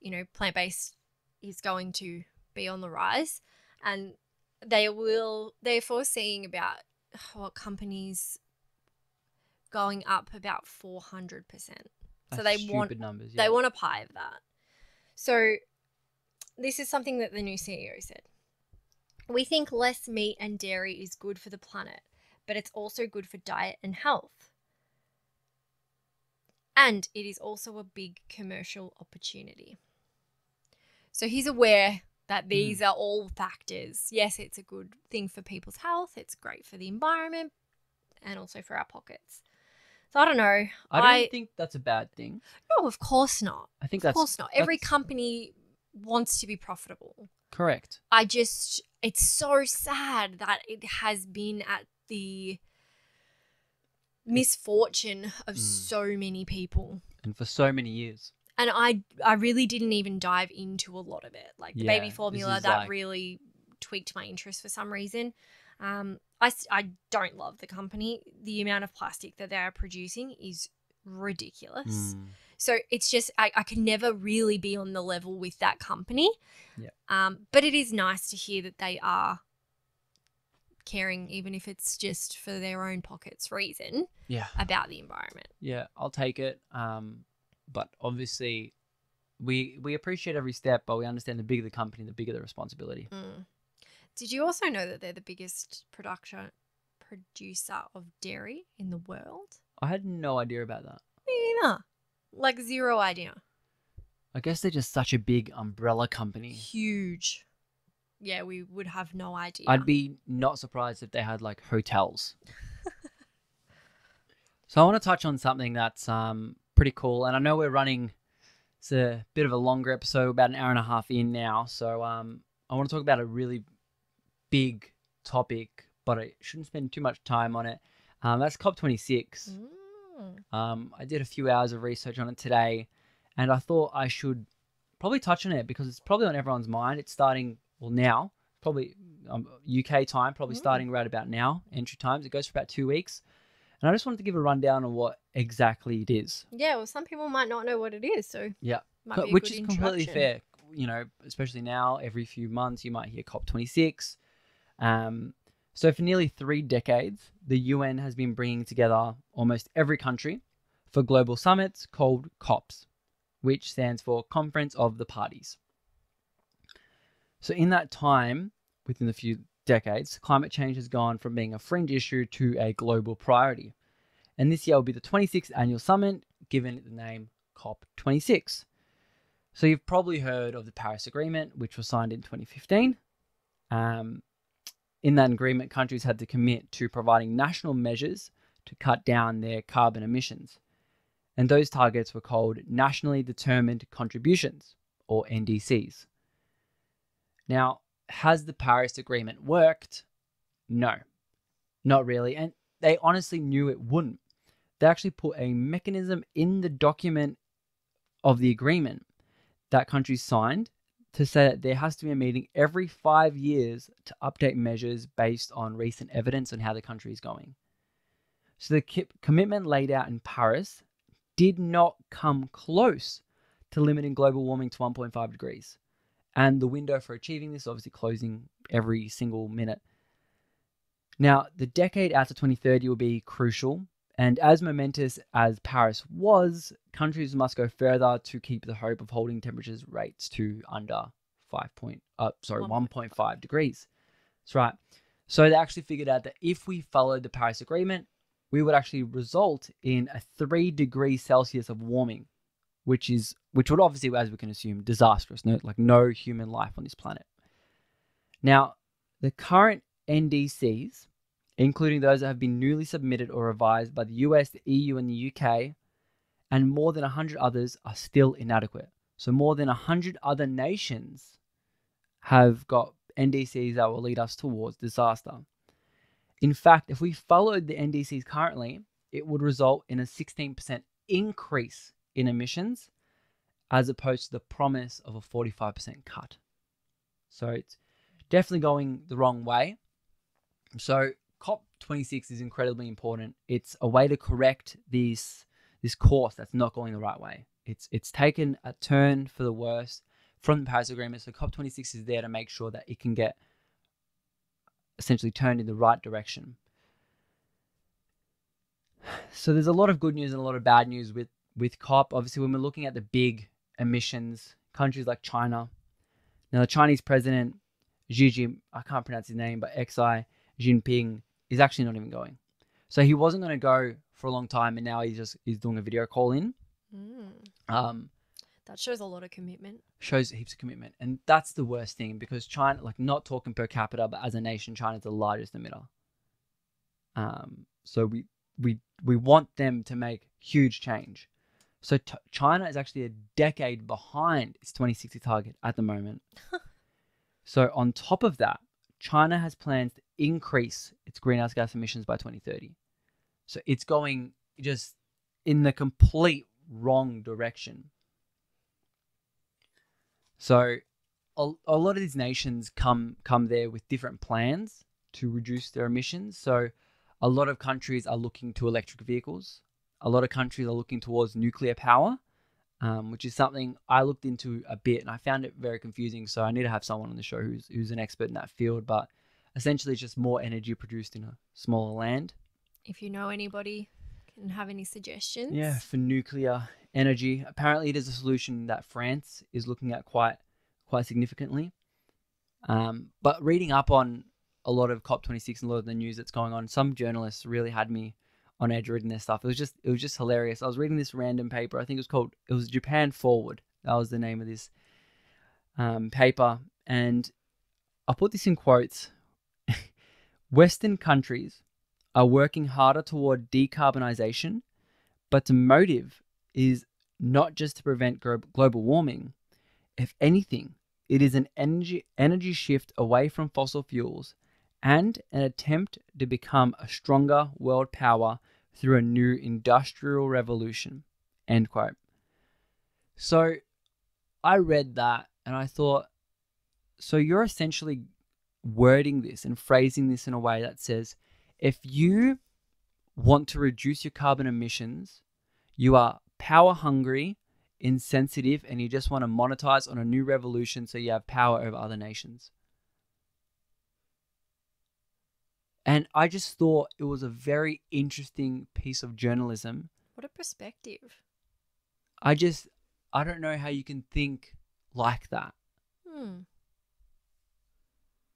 you know, plant based is going to be on the rise and they will, they're foreseeing about what companies going up about 400%. So they want numbers. they want a pie of that. So this is something that the new CEO said. We think less meat and dairy is good for the planet, but it's also good for diet and health. And it is also a big commercial opportunity. So he's aware that these are all factors. Yes, it's a good thing for people's health, it's great for the environment, and also for our pockets. So I don't know. I don't I- think that's a bad thing. No, of course not. I think Of that's of course not. Every company wants to be profitable. correct. I just, it's so sad that it has been at the misfortune of Mm. so many people. And for so many years. And I, I really didn't even dive into a lot of it. Like the Yeah, baby formula, that like- really tweaked my interest for some reason. Um, I, I don't love the company. The amount of plastic that they are producing is ridiculous. Mm. So it's just I, I can never really be on the level with that company. Yeah. Um, but it is nice to hear that they are caring, even if it's just for their own pockets reason, Yeah. about the environment. Yeah, I'll take it. Um, but obviously, we we appreciate every step, but we understand the bigger the company, the bigger the responsibility. Mm. Did you also know that they're the biggest production producer of dairy in the world? I had no idea about that. Me neither. Like zero idea. I guess they're just such a big umbrella company. Huge. Yeah, we would have no idea. I'd be not surprised if they had like hotels. so I want to touch on something that's um pretty cool, and I know we're running. It's a bit of a longer episode, about an hour and a half in now. So um, I want to talk about a really big topic, but I shouldn't spend too much time on it. Um, that's COP26. Mm. Um, I did a few hours of research on it today, and I thought I should probably touch on it because it's probably on everyone's mind. It's starting well now, probably um, UK time, probably Mm. starting right about now, entry times. It goes for about two weeks, and I just wanted to give a rundown on what exactly it is, Yeah, well, some people might not know what it is, so Yeah. might be a which is completely fair. You know, especially now, every few months you might hear COP26. Um, so for nearly three decades, the UN has been bringing together almost every country for global summits called COPs, which stands for Conference of the Parties. So in that time, within a few decades, climate change has gone from being a fringe issue to a global priority. And this year will be the 26th annual summit, given the name COP26. So you've probably heard of the Paris Agreement, which was signed in 2015. Um, in that agreement, countries had to commit to providing national measures to cut down their carbon emissions. And those targets were called Nationally Determined Contributions, or NDCs. Now, has the Paris Agreement worked? No, not really. And they honestly knew it wouldn't. They actually put a mechanism in the document of the agreement that countries signed to say that there has to be a meeting every five years to update measures based on recent evidence on how the country is going. So the commitment laid out in Paris did not come close to limiting global warming to 1.5 degrees. And the window for achieving this is obviously closing every single minute. Now, the decade after 2030 will be crucial. And as momentous as Paris was, countries must go further to keep the hope of holding temperatures rates to under 5 point, uh, sorry, 1.5. 1.5 degrees. That's right. So they actually figured out that if we followed the Paris Agreement, we would actually result in a three degrees Celsius of warming, which is which would obviously, as we can assume, disastrous. No, like no human life on this planet. Now, the current NDCs, including those that have been newly submitted or revised by the US, the EU, and the UK, and more than 100 others, are still inadequate. So, more than 100 other nations have got NDCs that will lead us towards disaster. In fact, if we followed the NDCs currently, it would result in a 16% increase in emissions as opposed to the promise of a 45% cut. So it's definitely going the wrong way. So COP26 is incredibly important. It's a way to correct these this course that's not going the right way. It's it's taken a turn for the worse from the Paris Agreement. So COP26 is there to make sure that it can get essentially turned in the right direction. So there's a lot of good news and a lot of bad news with with COP. Obviously, when we're looking at the big emissions, countries like China. Now, the Chinese president Xi Jinping, I can't pronounce his name, but Xi Jinping is actually not even going. So he wasn't going to go for a long time, and now he's just he's doing a video call in. Mm. Um, That shows a lot of commitment. shows heaps of commitment, and that's the worst thing because China, like not talking per capita, but as a nation, China's the largest emitter. Um, so we we we want them to make huge change. So t- China is actually a decade behind its 2060 target at the moment. so on top of that, China has plans to increase its greenhouse gas emissions by 2030. So it's going just in the complete wrong direction. So a, a lot of these nations come come there with different plans to reduce their emissions. So a lot of countries are looking to electric vehicles. A lot of countries are looking towards nuclear power, um, which is something I looked into a bit and I found it very confusing. So I need to have someone on the show who's who's an expert in that field. But essentially, it's just more energy produced in a smaller land. If you know anybody, can have any suggestions? Yeah, for nuclear energy. Apparently, it is a solution that France is looking at quite quite significantly. Um, but reading up on a lot of COP26 and a lot of the news that's going on, some journalists really had me on edge reading their stuff. It was just it was just hilarious. I was reading this random paper. I think it was called it was Japan Forward. That was the name of this um, paper, and I put this in quotes. Western countries are working harder toward decarbonization, but the motive is not just to prevent glo- global warming. If anything, it is an energy energy shift away from fossil fuels and an attempt to become a stronger world power through a new industrial revolution. End quote. So I read that and I thought, so you're essentially wording this and phrasing this in a way that says, if you want to reduce your carbon emissions, you are power hungry, insensitive, and you just want to monetize on a new revolution so you have power over other nations. And I just thought it was a very interesting piece of journalism. What a perspective. I just, I don't know how you can think like that. Hmm.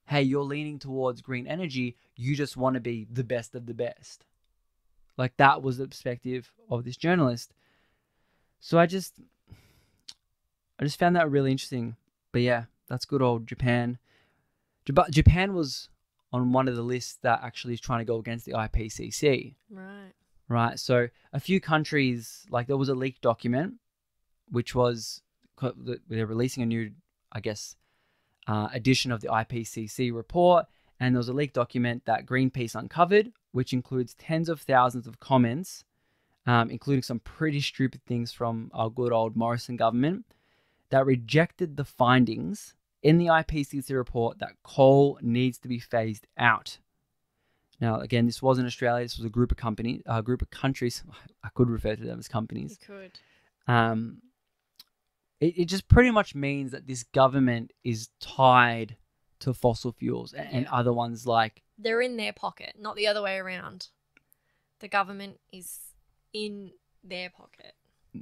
Hey, you're leaning towards green energy, you just want to be the best of the best. Like that was the perspective of this journalist. So I just, I just found that really interesting. But yeah, that's good old Japan. Japan was on one of the lists that actually is trying to go against the IPCC. Right. right? So a few countries, like there was a leaked document, which was they're releasing a new, I guess, uh, edition of the IPCC report, and there was a leaked document that Greenpeace uncovered, which includes tens of thousands of comments, um, including some pretty stupid things from our good old Morrison government, that rejected the findings in the IPCC report that coal needs to be phased out. Now, again, this wasn't Australia. This was a group of companies, a group of countries. I could refer to them as companies. You could. Um, it, it just pretty much means that this government is tied to fossil fuels and, and other ones like They're in their pocket, not the other way around. The government is in their pocket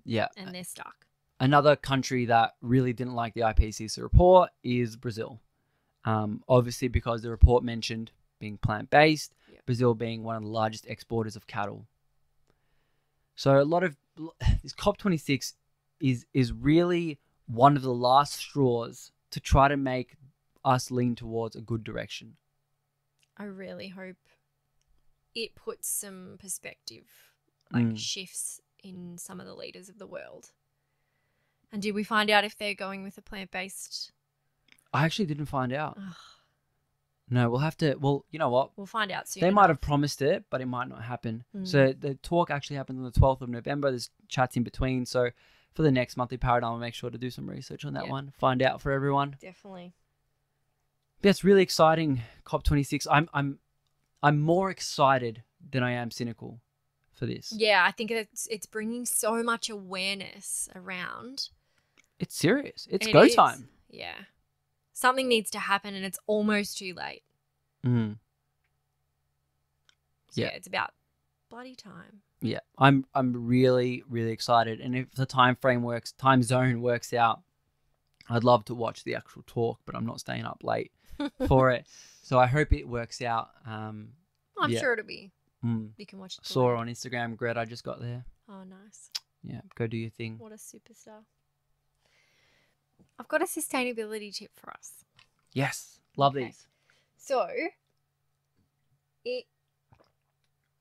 yeah. and they're stuck. Another country that really didn't like the IPCC report is Brazil. Um, obviously, because the report mentioned being plant based, Yeah. Brazil being one of the largest exporters of cattle. So a lot of this COP26 is is really one of the last straws to try to make us lean towards a good direction. I really hope it puts some perspective, like Mm. shifts in some of the leaders of the world. And did we find out if they're going with a plant based? I actually didn't find out. No, we'll have to. Well, you know what? We'll find out soon. They might have promised it, but it might not happen. Mm. So the talk actually happens on the 12th of November. There's chats in between. So for the next monthly paradigm, I'll make sure to do some research on that Yeah. one, find out for everyone. Definitely. But it's really exciting. COP26. I'm I'm I'm more excited than I am cynical for this. Yeah, I think it's it's bringing so much awareness around. It's serious. It's It go is. time. Yeah. Something needs to happen and it's almost too late. Mm. So, Yeah. yeah, it's about bloody time. Yeah, I'm I'm really really excited, and if the time frame works, time zone works out, I'd love to watch the actual talk, but I'm not staying up late for it. So I hope it works out. Um, I'm Yeah. sure it'll be. mm. You can watch it. Saw on Instagram. Greta just got there. Oh, nice. Yeah, go do your thing. What a superstar. I've got a sustainability tip for us. Yes, love Okay. these. So, it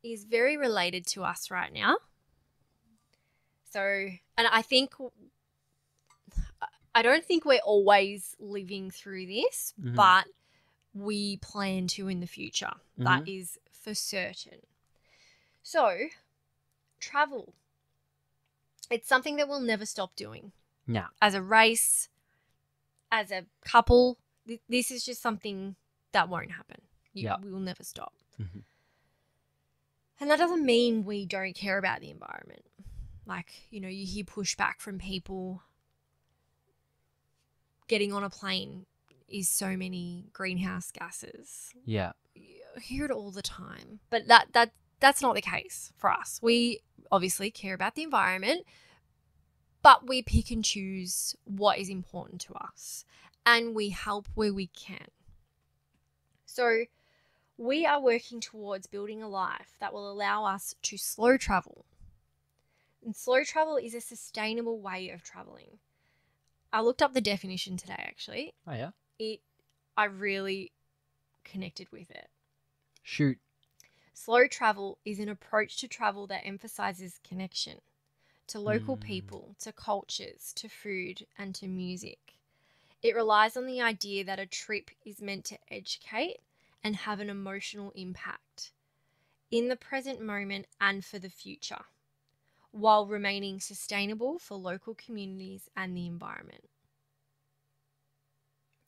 is very related to us right now. So, and I think, I don't think we're always living through this, Mhm. but we plan to in the future. That is for certain. So, travel. It's something that we'll never stop doing Yeah, as a race, as a couple. Th- This is just something that won't happen. You, Yeah. We will never stop. Mhm. And that doesn't mean we don't care about the environment. Like, you know, you hear pushback from people. Getting on a plane is so many greenhouse gases. yeah, You hear it all the time. But that that that's not the case for us. We obviously care about the environment, but we pick and choose what is important to us and we help where we can. So we are working towards building a life that will allow us to slow travel. And slow travel is a sustainable way of traveling. I looked up the definition today actually. oh yeah. It I really connected with it. Shoot. Slow travel is an approach to travel that emphasizes connection to local Mm. people, to cultures, to food, and to music. It relies on the idea that a trip is meant to educate and have an emotional impact in the present moment and for the future, while remaining sustainable for local communities and the environment.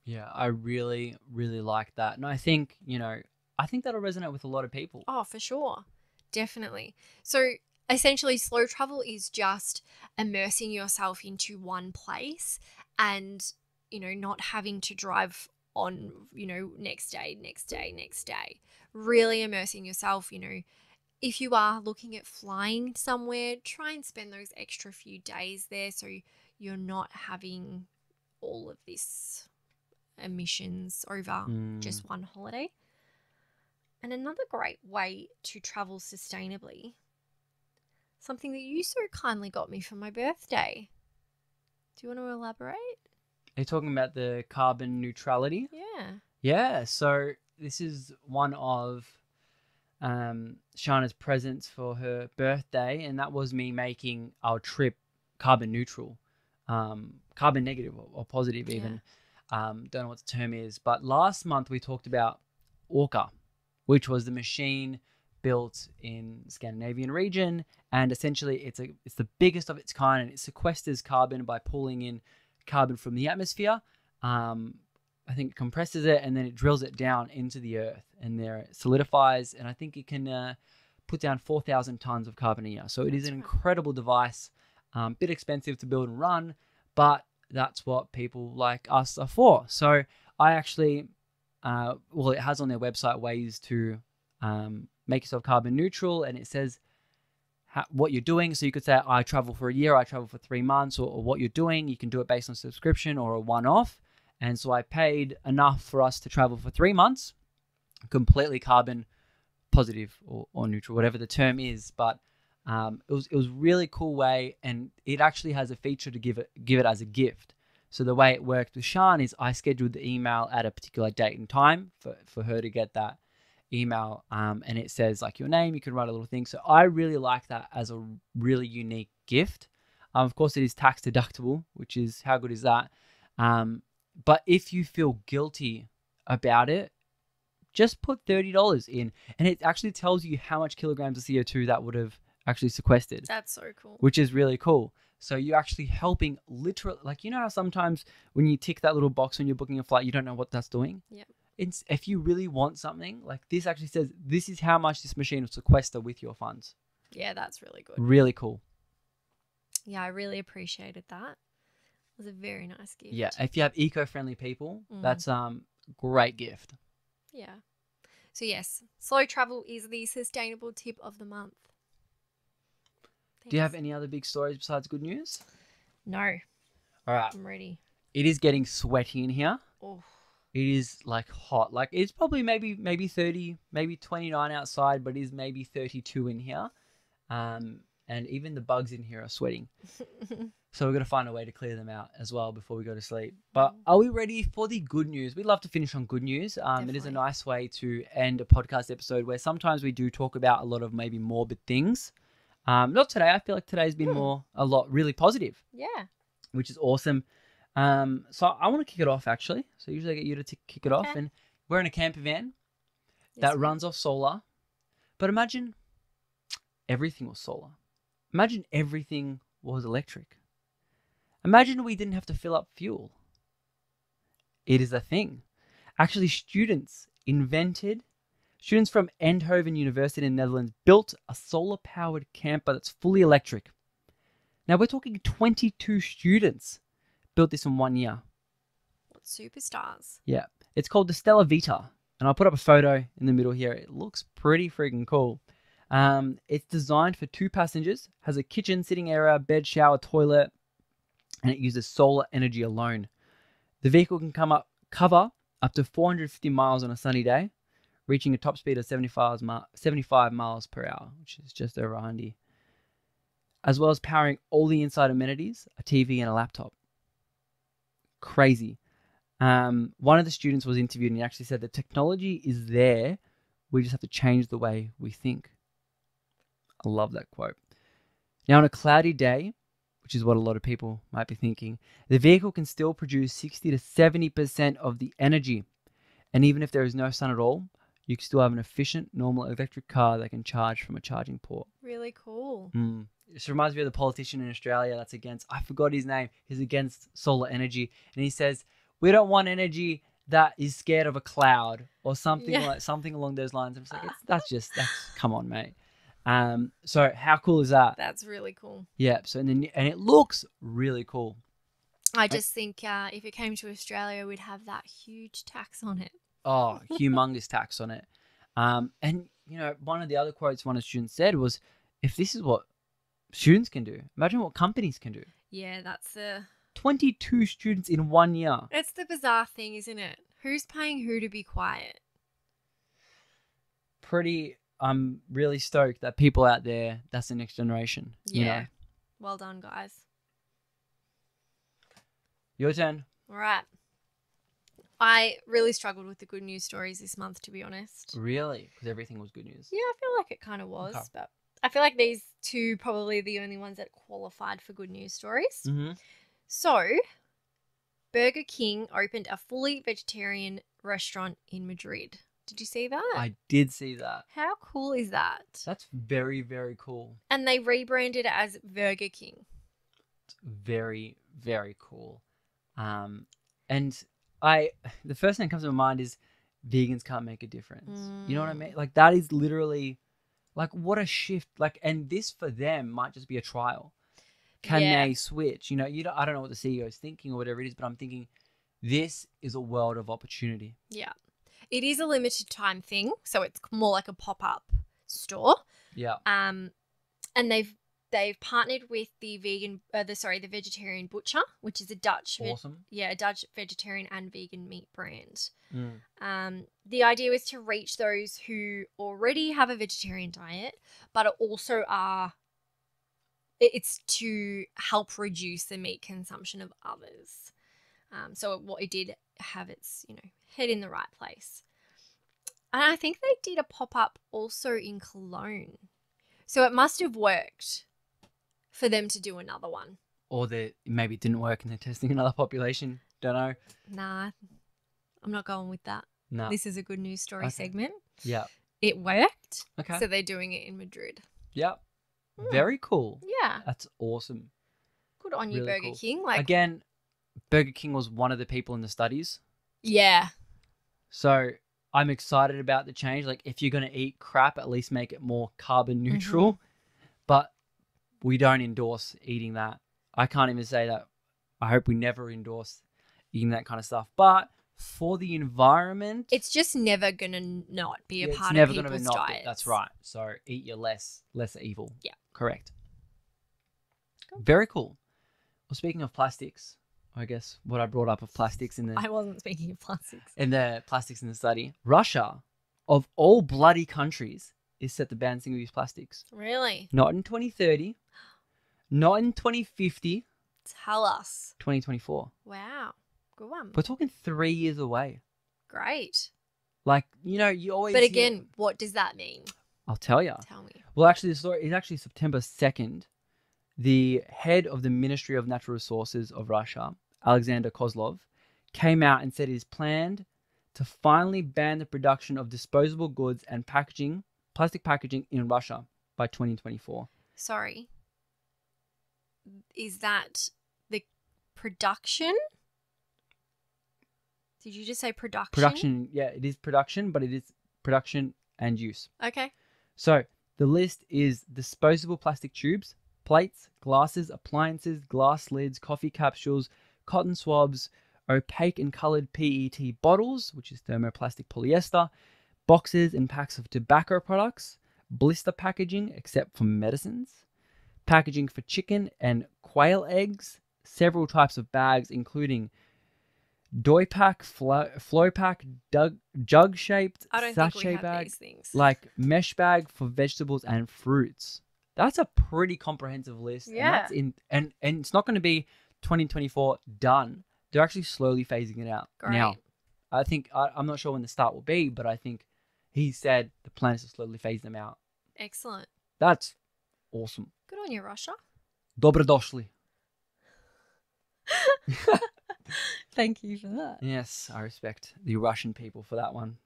Yeah, I really really like that, and I think you know I think that'll resonate with a lot of people. Oh, for sure. Definitely. So essentially, slow travel is just immersing yourself into one place and, you know, not having to drive on, you know, next day, next day, next day. Really immersing yourself, you know. If you are looking at flying somewhere, try and spend those extra few days there so you're not having all of this emissions over Mm. just one holiday. And another great way to travel sustainably, something that you so kindly got me for my birthday. Do you want to elaborate? Are you talking about the carbon neutrality? Yeah. Yeah, so this is one of um, Sharna's presents for her birthday, and that was me making our trip carbon neutral, um, carbon negative or, or positive even. Um, don't know what the term is, but last month we talked about Orca, which was the machine built in Scandinavian region, and essentially it's a it's the biggest of its kind, and it sequesters carbon by pulling in carbon from the atmosphere. Um, I think it compresses it and then it drills it down into the earth and there it solidifies. And I think it can uh, put down 4,000 tons of carbon a year. So it is an incredible device, um, bit expensive to build and run, but that's what people like us are for. So I actually, uh, well, it has on their website ways to um, make yourself carbon neutral and it says ha- what you're doing. So you could say, I travel for a year, I travel for three months, or, or what you're doing. You can do it based on subscription or a one off. And so I paid enough for us to travel for three months, completely carbon positive or, or neutral, whatever the term is. But um, it was it was really cool way, and it actually has a feature to give it give it as a gift. So the way it worked with Shan is I scheduled the email at a particular date and time for, for her to get that email, um, and it says like your name. You can write a little thing. So I really like that as a really unique gift. Um, of course, it is tax deductible, which is how good is that? Um, but if you feel guilty about it, just put thirty dollars in, and it actually tells you how much kilograms of CO two that would have actually sequestered, That's so cool. which is really cool. So you're actually helping literally, like you know how sometimes when you tick that little box when you're booking a flight, you don't know what that's doing. Yep. It's if you really want something, like this actually says this is how much this machine will sequester with your funds. Yeah, that's really good. Really cool. Yeah, I really appreciated that. It was a very nice gift. Yeah, if you have eco-friendly people, Mm. that's um great gift. Yeah. So yes, slow travel is the sustainable tip of the month. Do you have any other big stories besides good news? No, All right. I'm ready. It is getting sweaty in here. Oh, It is like hot. Like it's probably maybe maybe 30, maybe 29 outside, but it is maybe 32 in here. Um and even the bugs in here are sweating. So we're going to find a way to clear them out as well before we go to sleep. But Mhm. are we ready for the good news? We'd love to finish on good news. Um, it is a nice way to end a podcast episode where sometimes we do talk about a lot of maybe morbid things. Um, not today. I feel like today's been Hmm. more a lot really positive, yeah. which is awesome. Um, so I want to kick it off actually. So usually I get you to t- kick it off, Okay. and we're in a camper van Yes, that runs off solar. But imagine everything was solar. Imagine everything was electric. Imagine we didn't have to fill up fuel. It is a thing. Actually, students invented, students from Eindhoven University in the Netherlands built a solar powered camper that's fully electric. Now, we're talking 22 students built this in one year. What superstars? Yeah. It's called the Stella Vita. And I'll put up a photo in the middle here. It looks pretty freaking cool. Um, it's designed for two passengers, has a kitchen, sitting area, bed, shower, toilet, and it uses solar energy alone. The vehicle can come up cover up to 450 miles on a sunny day, reaching a top speed of 75, 75 miles per hour, which is just over 100, as well as powering all the inside amenities, a TV and a laptop. Crazy. Um, one of the students was interviewed and he actually said the technology is there. We just have to change the way we think. I love that quote. Now, on a cloudy day, which is what a lot of people might be thinking, the vehicle can still produce 60 to 70% of the energy. And even if there is no sun at all, you can still have an efficient, normal electric car that can charge from a charging port. Really cool. Mm. This reminds me of the politician in Australia that's against, I forgot his name, he's against solar energy. And he says, we don't want energy that is scared of a cloud or something Yeah. like something along those lines. I'm just like, it's, that's just, that's, come on, mate. Um, so how cool is that? That's really cool. Yeah. So, and then, and it looks really cool. I just think uh, if it came to Australia, we'd have that huge tax on it. Oh, humongous tax on it. Um, and you know, one of the other quotes one of the students said was, if this is what students can do, imagine what companies can do. Yeah, that's the. 22 students in one year. It's the bizarre thing, isn't it? Who's paying who to be quiet? Pretty, I'm really stoked that people out there, that's the next generation. You Yeah. know? Well done, guys. Your turn. All right. I really struggled with the good news stories this month, to be honest. Really? Because everything was good news. Yeah, I feel like it kind of was, Okay. but I feel like these two probably the only ones that qualified for good news stories. Mm-hmm. So, Burger King opened a fully vegetarian restaurant in Madrid. Did you see that? I did see that. How cool is that? That's very, very cool. And they rebranded it as VergerKing. It's very, very cool. Um, and I, the first thing that comes to my mind is vegans can't make a difference. You know what I Mm. mean? Like that is literally, like what a shift. Like, and this for them might just be a trial. Can Yeah. they switch? You know, you don't, I don't know what the CEO is thinking or whatever it is, but I'm thinking this is a world of opportunity. Yeah. It is a limited time thing, so it's more like a pop-up store. Yeah. Um and they've they've partnered with the vegan uh, the sorry, the vegetarian butcher, which is a Dutch Awesome. yeah, a Dutch vegetarian and vegan meat brand. Mm. Um, the idea was to reach those who already have a vegetarian diet, but also are. It's to help reduce the meat consumption of others. Um, so what it did have its you know head in the right place, and I think they did a pop up also in Cologne, so it must have worked for them to do another one. Or that maybe it didn't work and they're testing another population. Don't know. Nah, I'm not going with that. No. This is a good news story Okay. segment. Yeah. It worked. Okay. So they're doing it in Madrid. yeah. Hmm. Very cool. Yeah. That's awesome. Good on you, Really Burger cool. King. Like, Again, Burger King was one of the people in the studies. yeah. So I'm excited about the change. Like, if you're going to eat crap, at least make it more carbon neutral. But we don't endorse eating that. I can't even say that. I hope we never endorse eating that kind of stuff. But for the environment, It's just never going to not be a yeah, part it's never of gonna people's not diets. That's right. So eat your less, less evil. Yeah. Correct. Cool. Very cool. Well, speaking of plastics, I guess what I brought up of plastics in the I wasn't speaking of plastics. in the plastics in the study, Russia, of all bloody countries, is set to ban single-use plastics. Really? Not in 2030, not in 2050, Tell us. 2024. Wow. Good one. We're talking three years away. Great. Like you know, you always. But hear- again, what does that mean? I'll tell you. Tell me. Well, actually, the story is actually September 2nd. The head of the Ministry of Natural Resources of Russia, Alexander Kozlov, came out and said it is planned to finally ban the production of disposable goods and packaging, plastic packaging in Russia by 2024. Sorry. Is that the production? Did you just say production? Production, yeah, it is production, but it is production and use. Okay. So the list is disposable plastic tubes, plates, glasses, appliances, glass lids, coffee capsules, cotton swabs, opaque and colored PET bottles, which is thermoplastic polyester, boxes and packs of tobacco products, blister packaging except for medicines, packaging for chicken and quail eggs, several types of bags including doy pack, flo- flow pack, dug- jug shaped, I don't think sachet bag, like mesh bag for vegetables and fruits. That's a pretty comprehensive list. And Yeah. that's in and and it's not going to be 2024 done. They're actually slowly phasing it out. Now, Great. I think I, I'm not sure when the start will be, but I think he said the plan are slowly phasing them out. Excellent. That's awesome. Good on you, Russia. Dobrodošli. Thank you for that. Yes, I respect the Russian people for that one.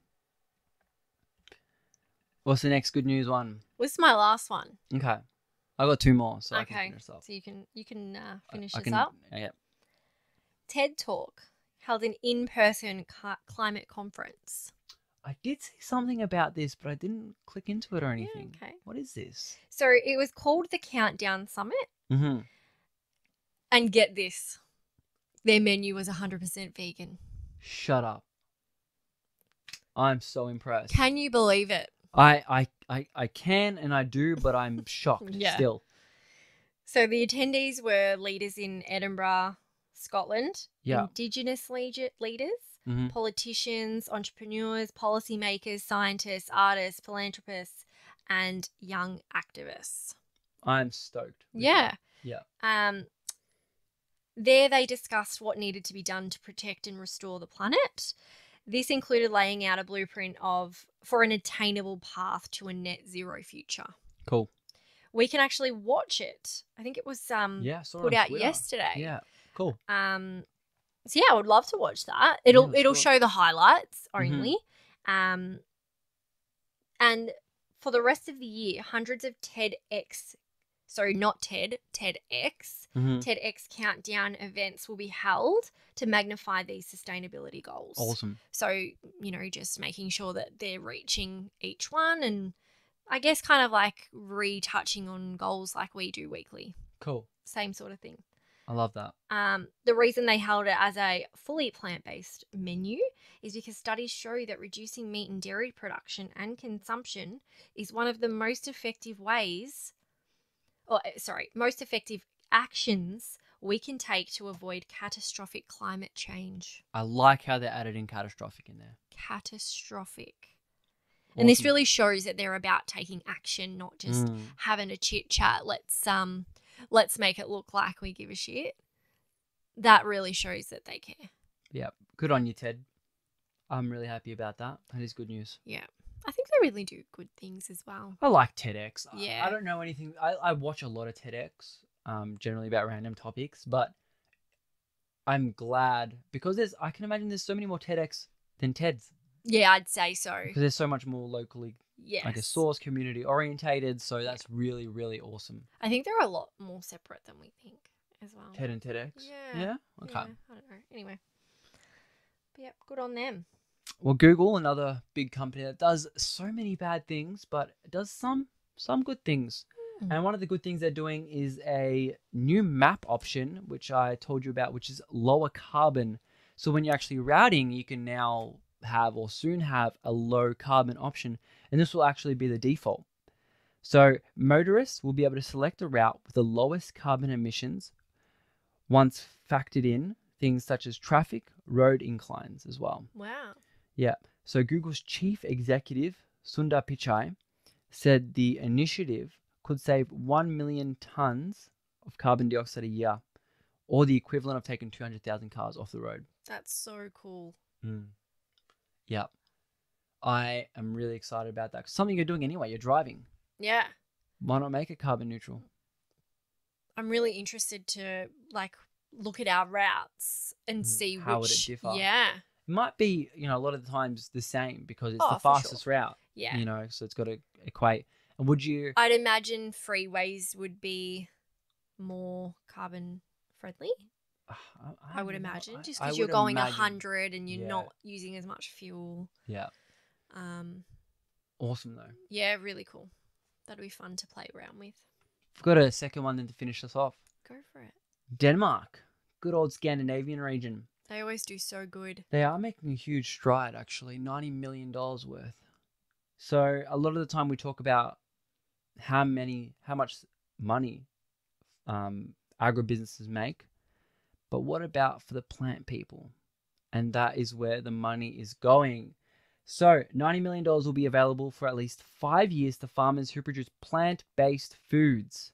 What's the next good news one? This is my last one. Okay. I got two more, so I can okay. finish up. So you can you can uh, I- finish I this can- up. Yeah. TED Talk held an in-person ca- climate conference. I did see something about this, but I didn't click into it or anything. okay. What is this? So it was called the Countdown Summit, Mm-hmm. and get this, their menu was 100% vegan. Shut up. I'm so impressed. Can you believe it? I, I, I, I can and I do, but I'm shocked Yeah. still. So the attendees were leaders in Edinburgh, Scotland, Yeah. Indigenous leaders, Mhm. politicians, entrepreneurs, policymakers, scientists, artists, philanthropists, and young activists. I'm stoked. Yeah. that. Yeah. Um, there they discussed what needed to be done to protect and restore the planet. This included laying out a blueprint of for an attainable path to a net zero future. Cool. We can actually watch it. I think it was um Yeah. Put out Twitter. yesterday. Yeah. Cool. Um, so yeah, I would love to watch that. It'll let's it'll it. show the highlights Mhm. only. Um, and for the rest of the year, hundreds of TEDx, sorry, not TED, TEDx, Mhm. TEDx countdown events will be held to magnify these sustainability goals. Awesome. So you know, just making sure that they're reaching each one, and I guess kind of like retouching on goals like we do weekly, Cool. same sort of thing. I love that. Um, the reason they held it as a fully plant based menu is because studies show that reducing meat and dairy production and consumption is one of the most effective ways, or uh, sorry, most effective actions we can take to avoid catastrophic climate change. I like how they added in catastrophic in there. Catastrophic. And this really shows that they're about taking action, not just Mm. having a chit chat. Let's um let's make it look like we give a shit. That really shows that they care. Yeah. Good on you, Ted. I'm really happy about that. That is good news. Yeah. I think they really do good things as well. I like TEDx. I- Yeah. I don't know anything. I, I watch a lot of TEDx, um, generally about random topics, but I'm glad because there's. I can imagine there's so many more TEDx than TEDs. Yeah, I'd say so. because there's so much more locally, Yes. Like a source community orientated. So that's really, really awesome. I think they're a lot more separate than we think as well. TED and TEDx. Yeah. Yeah. Okay. Yeah, I don't know. Anyway. But yep, good on them. Well, Google, another big company that does so many bad things, but does some some good things. Hmm. And one of the good things they're doing is a new map option, which I told you about, which is lower carbon. So when you're actually routing, you can now have or soon have a low carbon option, and this will actually be the default. So motorists will be able to select a route with the lowest carbon emissions once factored in things such as traffic, road inclines as well. Wow. Yeah. So Google's chief executive, Sundar Pichai, said the initiative could save 1 million tons of carbon dioxide a year, or the equivalent of taking 200,000 cars off the road. That's so cool. Mm. Yep. I am really excited about that. something you're doing anyway, you're driving. Yeah. Why not make it carbon neutral? I'm really interested to like look at our routes and Mm, see how would it differ? Yeah. It might be, you know, a lot of the times the same because it's Oh, the for sure. fastest route, Yeah. you know, so it's got to equate. And would you, I'd imagine freeways would be more carbon friendly. I, I, would don't know. imagine I- just because you're going a imagine- hundred and you're Yeah. not using as much fuel. Yeah. Um, Awesome though. yeah, really cool. That'd be fun to play around with. We've got a second one then to finish us off. Go for it. Denmark, good old Scandinavian region. They always do so good. They are making a huge stride, actually, $90 million worth. So, a lot of the time we talk about how many, how much money um, agribusinesses make. But what about for the plant people? And that is where the money is going. So, $90 million will be available for at least five years to farmers who produce plant based foods.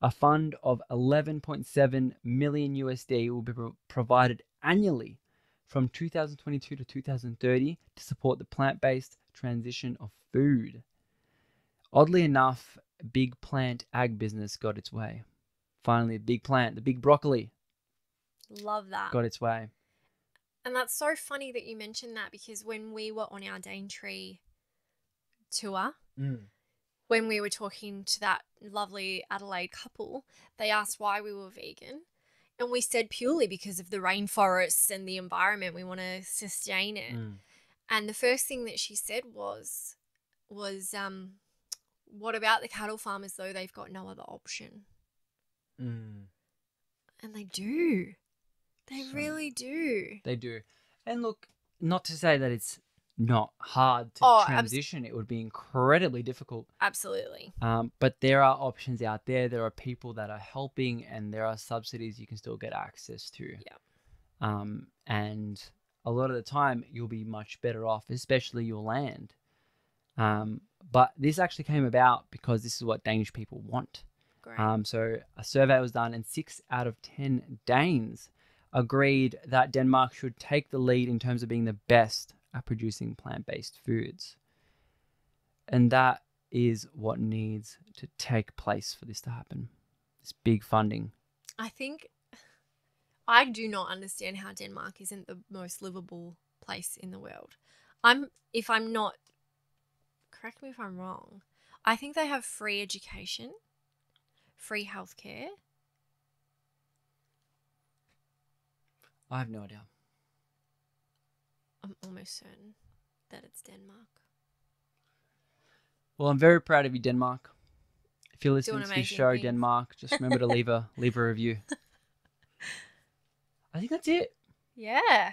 A fund of 11.7 million USD will be pro- provided annually from 2022 to 2030 to support the plant based transition of food. Oddly enough, big plant ag business got its way. Finally, the big plant, the big broccoli, Love that. got its way. And that's so funny that you mentioned that because when we were on our Daintree tour, when we were talking to that lovely Adelaide couple, they asked why we were vegan. And we said purely because of the rainforests and the environment. We want to sustain it. Mm. And the first thing that she said was, was, um, what about the cattle farmers though? They've got no other option. Mm. And they do. They So- really do. They do. And look, not to say that it's not hard to Oh, transition, it would be incredibly difficult. Absolutely. Um, but there are options out there. There are people that are helping, and there are subsidies you can still get access to. Yeah. Um, and a lot of the time, you'll be much better off, especially your land. Um, but this actually came about because this is what Danish people want. Great. Um, so a survey was done, and six out of ten Danes agreed that Denmark should take the lead in terms of being the best at producing plant-based foods. And that is what needs to take place for this to happen. This big funding. I think I do not understand how Denmark isn't the most livable place in the world. I'm if I'm not correct me if I'm wrong. I think they have free education, free healthcare. I have no idea. I'm almost certain that it's Denmark. Well, I'm very proud of you, Denmark. If you're listening to this show. Denmark, just remember to leave a leave a review. I think that's it. Yeah.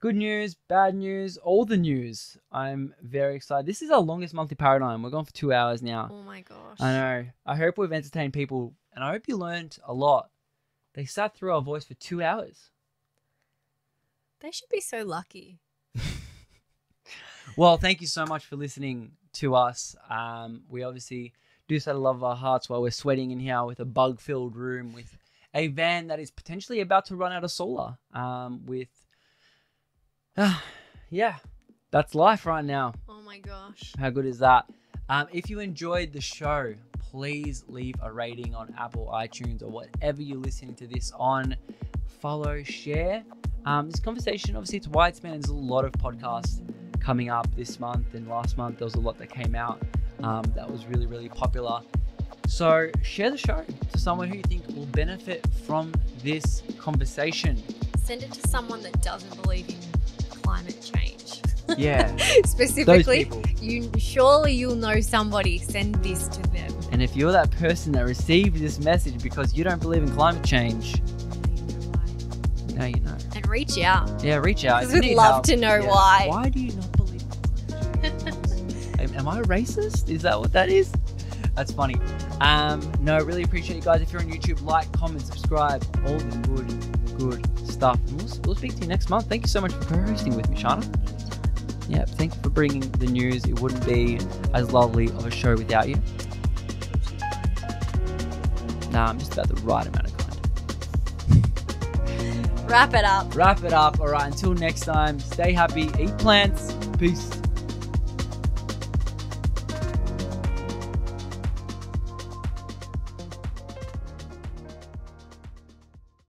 good news, bad news, all the news. I'm very excited. This is our longest monthly paradigm. We're going for two hours now. Oh my gosh. I know. I hope we've entertained people, and I hope you learned a lot. They sat through our voice for two hours. They should be so lucky. Well, thank you so much for listening to us. Um, we obviously do so to love of our hearts while we're sweating in here with a bug-filled room with a van that is potentially about to run out of solar. Um, with, uh, yeah, that's life right now. Oh my gosh. How good is that? Um, if you enjoyed the show, please leave a rating on Apple, iTunes, or whatever you're listening to this on. Follow, share. Um, this conversation, obviously, it's widespan. There's a lot of podcasts coming up this month and last month. There was a lot that came out um, that was really, really popular. So share the show to someone who you think will benefit from this conversation. Send it to someone that doesn't believe in climate change. Yeah, Specifically, you surely you'll know somebody. Send this to them. And if you're that person that received this message because you don't believe in climate change, now you know. And reach out. Yeah, reach out. we'd love help. to know Yeah. why. Why do you not believe in climate change? am, am I a racist? Is that what that is? That's funny. Um, no, really appreciate you guys. If you're on YouTube, like, comment, subscribe, all the good, good stuff. And we'll, we'll speak to you next month. Thank you so much for co-hosting with me, Sharna. Yeah, thank you for bringing the news. It wouldn't be as lovely of a show without you. Nah, I'm just about the right amount. Wrap it up. Wrap it up. All right, until next time, stay happy, eat plants. Peace.